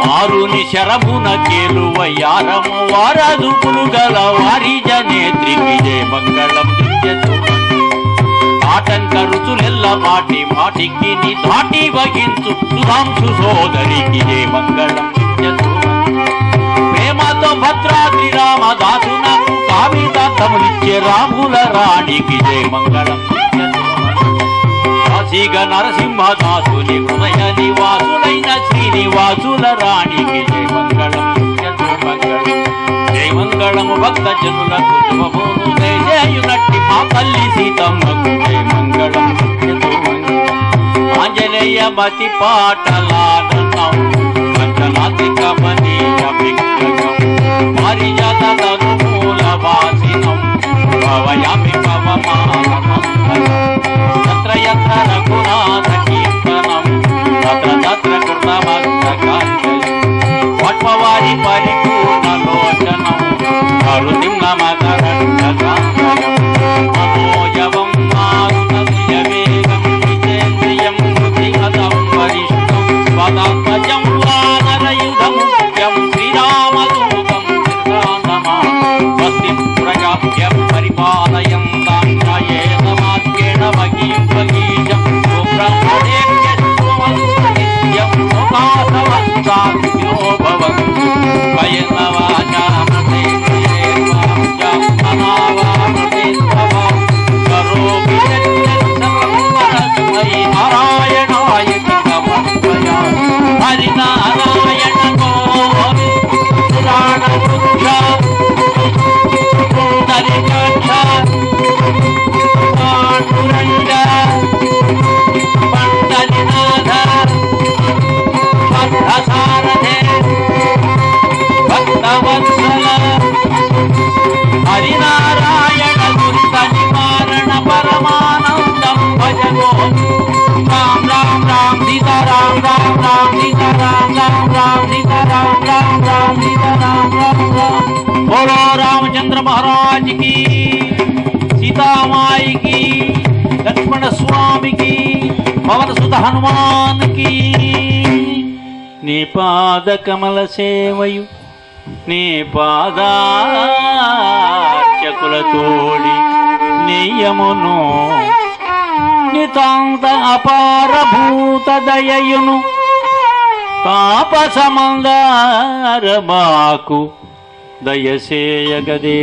మారుని శరమున కేలువ యారము వారదుపులు గల వారి జనేత్రికి జయ మంగళం ఆటంక రుచులెల్ల మాటి మాటికి నీ దాటి వగించు సుధాంశు సోదరికి జయ మంగళం ప్రేమతో భద్రాద్రి రామదాసున కామితార్థములిచ్చే రాముల రాణికి జయ మంగళం. నిత్య కాశీగ నరసింహదాసుని హృదయ నివాసులైన శ్రీనివాసుల రాణికి జయ మంగళం. జయ మంగళము భక్త జనులకు శుభమును దయచేయునట్టి మా తల్లి సీతమ్మకు జయ మంగళం. ఆంజనేయ మతి పాటలాడనం భవయామి పవమానమం తత్ర యత్ర రఘునాథ కీర్తనం తత్ర తత్ర కృతమస్తకాంజలి పద్మవారి పరిపూర్ణ లోచనం కరుణిం నమకరంగకాంజలం లోకాసమస్తాభ్యో భవంతు కయన వాచా నారాయణాయ హరినారాయణ పురాణ వృక్ష హరినారాయణ దురిత నివారణ పరమానందం భజగో. రామ్ రామ్ రామ్ సీతారాం రామ్ రామ్ సీతారాం రామ్ రామ్ సీతారాం రామ్ రామ్ సీతారాం రామ్ రామ్ బోలో రామచంద్ర మహారాజ్కి సీతామాయి కి లక్ష్మణ స్వామికి పవన సుత హనుమాన్కి నీ పాద కమల సేవయు నీ పాదా తోడి నియమును నితాంత అపార భూత దయయును పాప మాకు దయసేయగదే.